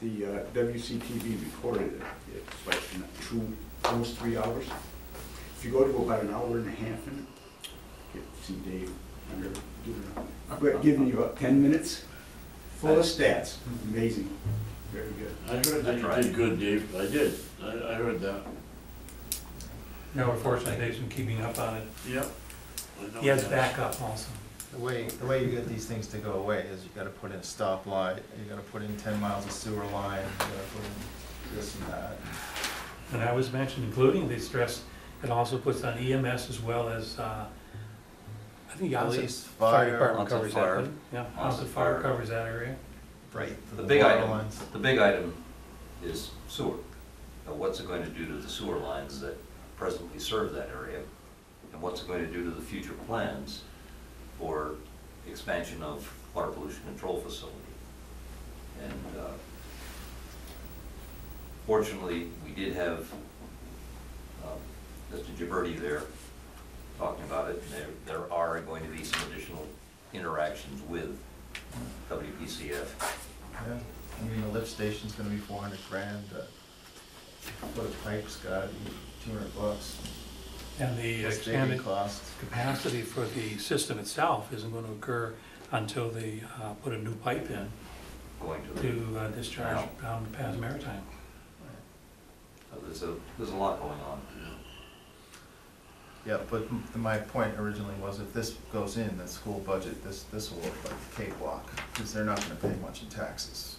The uh, WCTV recorded it, it's like in two, almost three hours. If you go to about an hour and a half in it, get to see Dave, I'm gonna give it giving you about ten minutes, full of stats, amazing, very good. I heard that That's you did good, Dave. I did. I, I heard that. Yeah, we're fortunate Dave's been keeping up on it. Yep. I know He has that. backup also. The way, the way you get these things to go away is you gotta put in a stoplight, you gotta put in ten miles of sewer line, you gotta put in this and that. And I was mentioned, including the stress, it also puts on EMS as well as, uh, I think Onset Police, Fire fire, Department Onset covers Fire. that, doesn't it? Yeah, Onset Onset Fire Fire. covers that area. Right, the the big water item, lines. the big item is sewer. Now, what's it going to do to the sewer lines that presently serve that area? And what's it going to do to the future plans for expansion of water pollution control facility? And uh, fortunately, we did have uh, Mr. Gibberti there talking about it. There, there are going to be some additional interactions with WPCF. Yeah, I mean, the lift station's gonna be four hundred grand, uh, put a pipe's gotta be two hundred bucks. And the Plus digging expanded costs. Capacity for the system itself isn't going to occur until they uh, put a new pipe in going to the, to uh, discharge down to Pass Maritime. so there's a, there's a lot going on. Yeah, but m- my point originally was if this goes in, the school budget, this, this will look like a cakewalk, because they're not gonna pay much in taxes.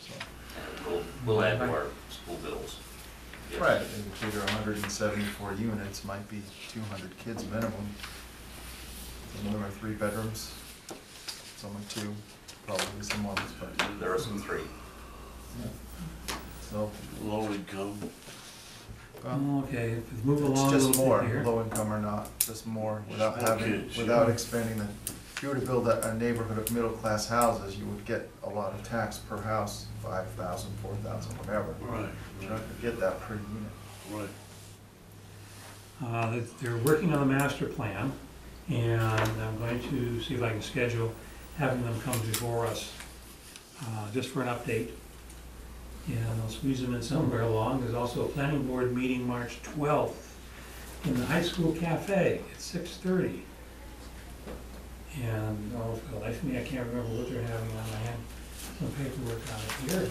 So, And we'll, we'll add to our school bills. Yes. Right, and you figure hundred and seventy-four units might be two hundred kids minimum. Some of them are three bedrooms, some are two, probably some ones, but, There are some three. so, Low income. well, Okay, if we move along a just little more, bit here. low income or not, just more, without having, kids, without expanding the, if you were to build a, a neighborhood of middle-class houses, you would get a lot of tax per house, five thousand, four thousand, whatever. Right, You're not gonna get that per unit. right. Uh, They're working on the master plan, and I'm going to see if I can schedule having them come before us, uh, just for an update. And I'll squeeze them in somewhere along. There's also a planning board meeting March twelfth in the high school cafe at six thirty. And, oh, for the life of me, I can't remember what they're having on. I have some paperwork on it here.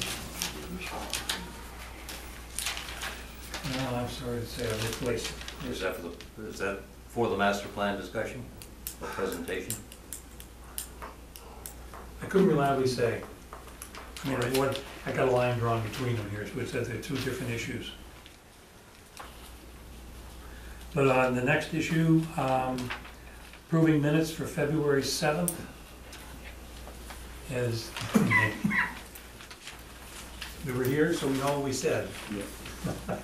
Oh, I'm sorry to say, I misplaced it. Is that for the, is that for the master plan discussion or presentation? I couldn't reliably say. I mean, I- what, I got a line drawn between them here, so it says they're two different issues. But on the next issue, um, approving minutes for February seventh is, we were here, so we know what we said. Yeah.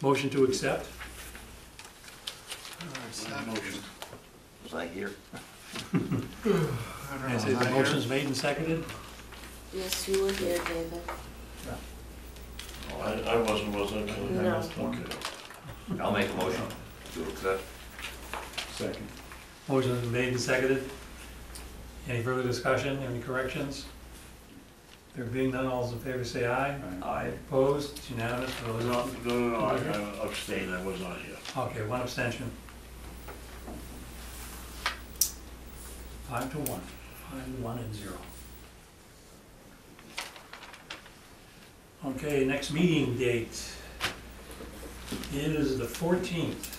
Motion to accept? Motion. Was I here? I say the motion's made and seconded? Yes, you were here, David. Oh, I, I wasn't, was I? Kelly? No. Okay. I'll make a motion to accept. Second. Motion's made and seconded. Any further discussion, any corrections? There being none, all those in favor say aye. Aye. Opposed, It's unanimous, for those, No, no, no, no, I I abstained, I was not here. okay, one abstention. Five to one, five, one, and zero. Okay, next meeting date is the fourteenth.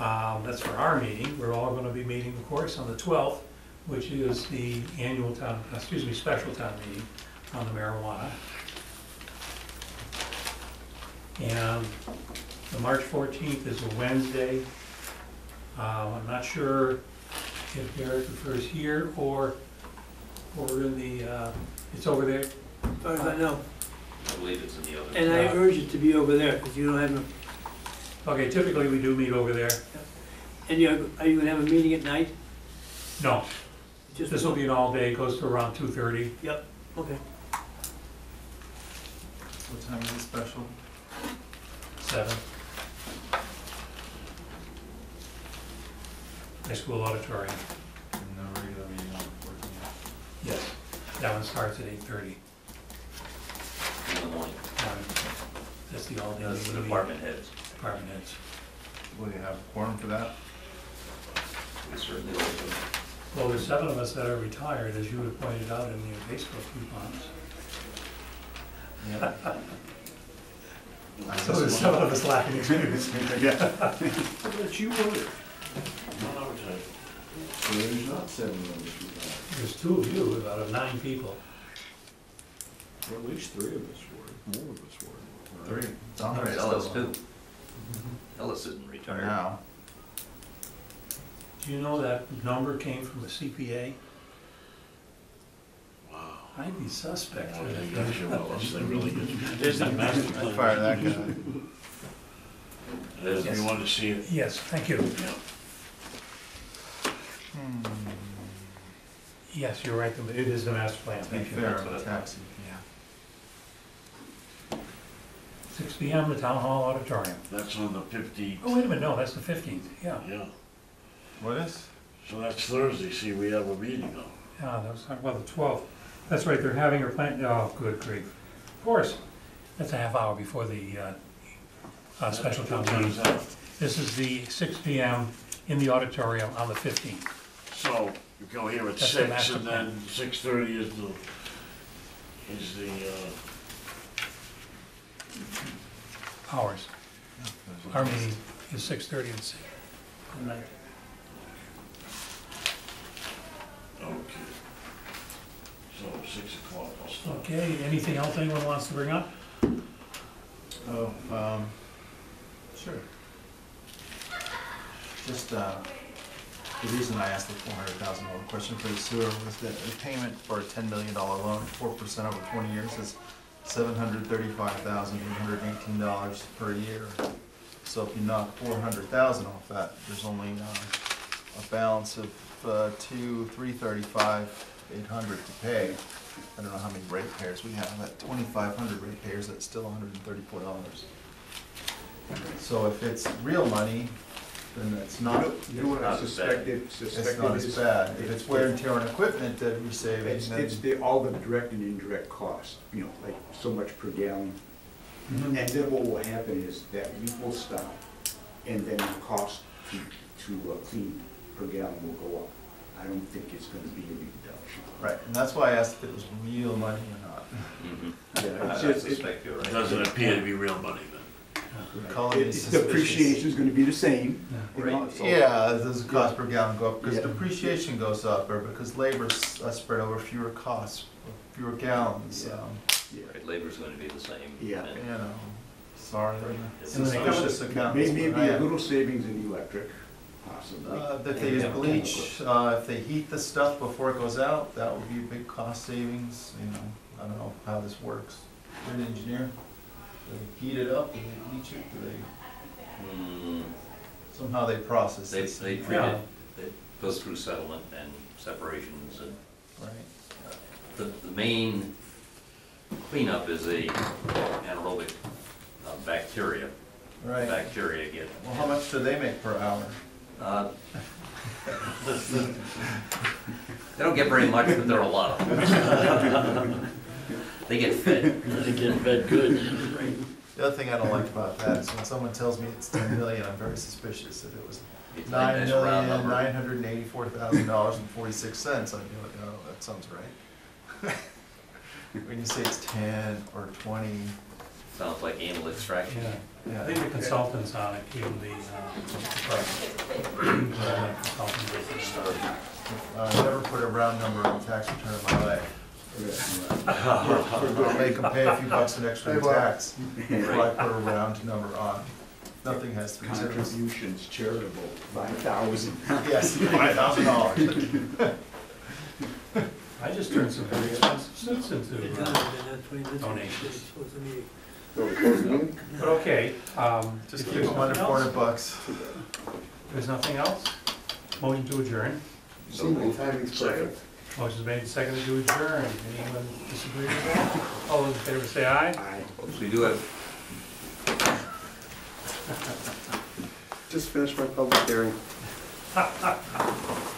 Um, that's for our meeting, we're all gonna be meeting, of course, on the twelfth, which is the annual town, excuse me, special town meeting on the marijuana. And the March fourteenth is a Wednesday. Um, I'm not sure if Derek prefers here or, or in the, uh, it's over there. far as I know. I believe it's in the other. And I urge it to be over there, because you don't have, no- Okay, typically we do meet over there. and you, are you gonna have a meeting at night? No, Just this will be an all-day, goes to around two thirty. Yep, okay. What time is the special? Seven. High school auditorium, No regular meeting on the fourteenth. yes. That one starts at eight thirty. In the morning. That's the all-day. That's the meeting. department heads. Department heads. Will you have a quorum for that? We certainly will. Well, there's seven of us that are retired, as you have pointed out in your Facebook coupons. Yeah. So there's seven of us lacking experience. <laughs> Yeah. But you were, Not advertising. so there's not seven members who There's two of you out of nine people. Well, at least three of us were, more of us were. Three. All right, Ellis too. Ellis isn't For retired. now. Do you know that number came from a CPA? Wow. I'd be suspect. I think that's your Ellis, they really good. <laughs> There's that master I'd plan. fire that guy. There's- You want to see it? Yes, thank you. Yeah. Hmm. Yes, you're right, it is the master plan, To be thank you. fair, That's what I taxi. Six P M, the town hall auditorium. That's on the fifteenth. Oh, wait a minute, no, that's the fifteenth, yeah. Yeah, What is? so that's Thursday, see, we have a meeting though. Yeah, that was talking about the twelfth. That's right, they're having her plant, oh, good grief. Of course, that's a half hour before the, uh, uh, special town meeting. This is the six P M in the auditorium on the fifteenth. So, you go here at That's the six master and plan. then six thirty is the, is the, uh, Hours. Our meeting is six thirty and six at night. okay. So, six o'clock, I'll start. Okay, anything else anyone wants to bring up? Oh, um, sure. Just, uh, the reason I asked the four hundred thousand dollar question for the sewer was that the payment for a ten million dollar loan, four percent over twenty years is seven hundred thirty-five thousand eight hundred eighteen dollars per year. So if you knock four hundred thousand off that, there's only, uh, a balance of, uh, two, three thirty-five, eight hundred to pay. I don't know how many ratepayers we have, at twenty-five hundred ratepayers, that's still hundred and thirty-four dollars. So if it's real money, then that's not, You know what I Not as bad. suspected, it's suspected not as is- bad. If it's wear and tear on equipment that we're saving, It's, then. it's the, all the direct and indirect costs, you know, like so much per gallon. And then what will happen is that we will stop, and then the cost to, to uh, clean per gallon will go up. I don't think it's gonna be a reduction. Right, and that's why I asked if it was real money or not. Mhm. Yeah, I it's I just, it- suspect you're It right. doesn't appear to be real money then. Calling me it- the suspicious. depreciation's gonna be the same, you know, so. Yeah, does the cost per gallon go up because Yeah. depreciation goes up, or because labor's uh, spread over fewer costs, fewer gallons, Yeah. um, Yeah. Right, Labor's gonna be the same. Yeah. and you know, sorry. it's And then they the. Suspicious accountants. Maybe but I be a little savings in electric, possibly. Uh, if they use bleach, uh, if they heat the stuff before it goes out, that would be a big cost savings, you know, I don't know how this works. You're an engineer, do they heat it up, and they bleach it, they, Hmm, somehow they process They, this? they treat Yeah. it, it goes through settlement and separations and Right, the, the main cleanup is a anaerobic uh, bacteria. right. Bacteria get. Well, how much do they make per hour? Uh, <laughs> They don't get very much, but there are a lot of them. <laughs> They get fed. <laughs> They get fed good. The other thing I don't like about that is when someone tells me it's ten million, I'm very suspicious. If it was It's like nine this round million, number. nine hundred and eighty-four thousand dollars and forty-six cents, I'd be like, oh, that sounds right. <laughs> When you say it's ten or twenty, Sounds like anal extraction. Yeah, I think the consultants on it, even the, uh, <clears throat> the consultant business. uh, never put a round number on a tax return in my life. I'll make them pay a few bucks an extra in tax before I put a round number on. Nothing has three zeros. Contributions charitable, five thousand. Yes, <laughs> five thousand dollars. <laughs> I just turned some very expensive suits into, They're uh, they're twenty minutes. Donations. Supposed to be- but okay, um, Just if keep there's them under nothing four else, bucks. there's nothing else, motion to adjourn. See, my timing's perfect. Motion's made, and seconded to adjourn. Anyone disagree with that? All those in favor say aye. Aye. So We do have Just finished my public hearing. <laughs>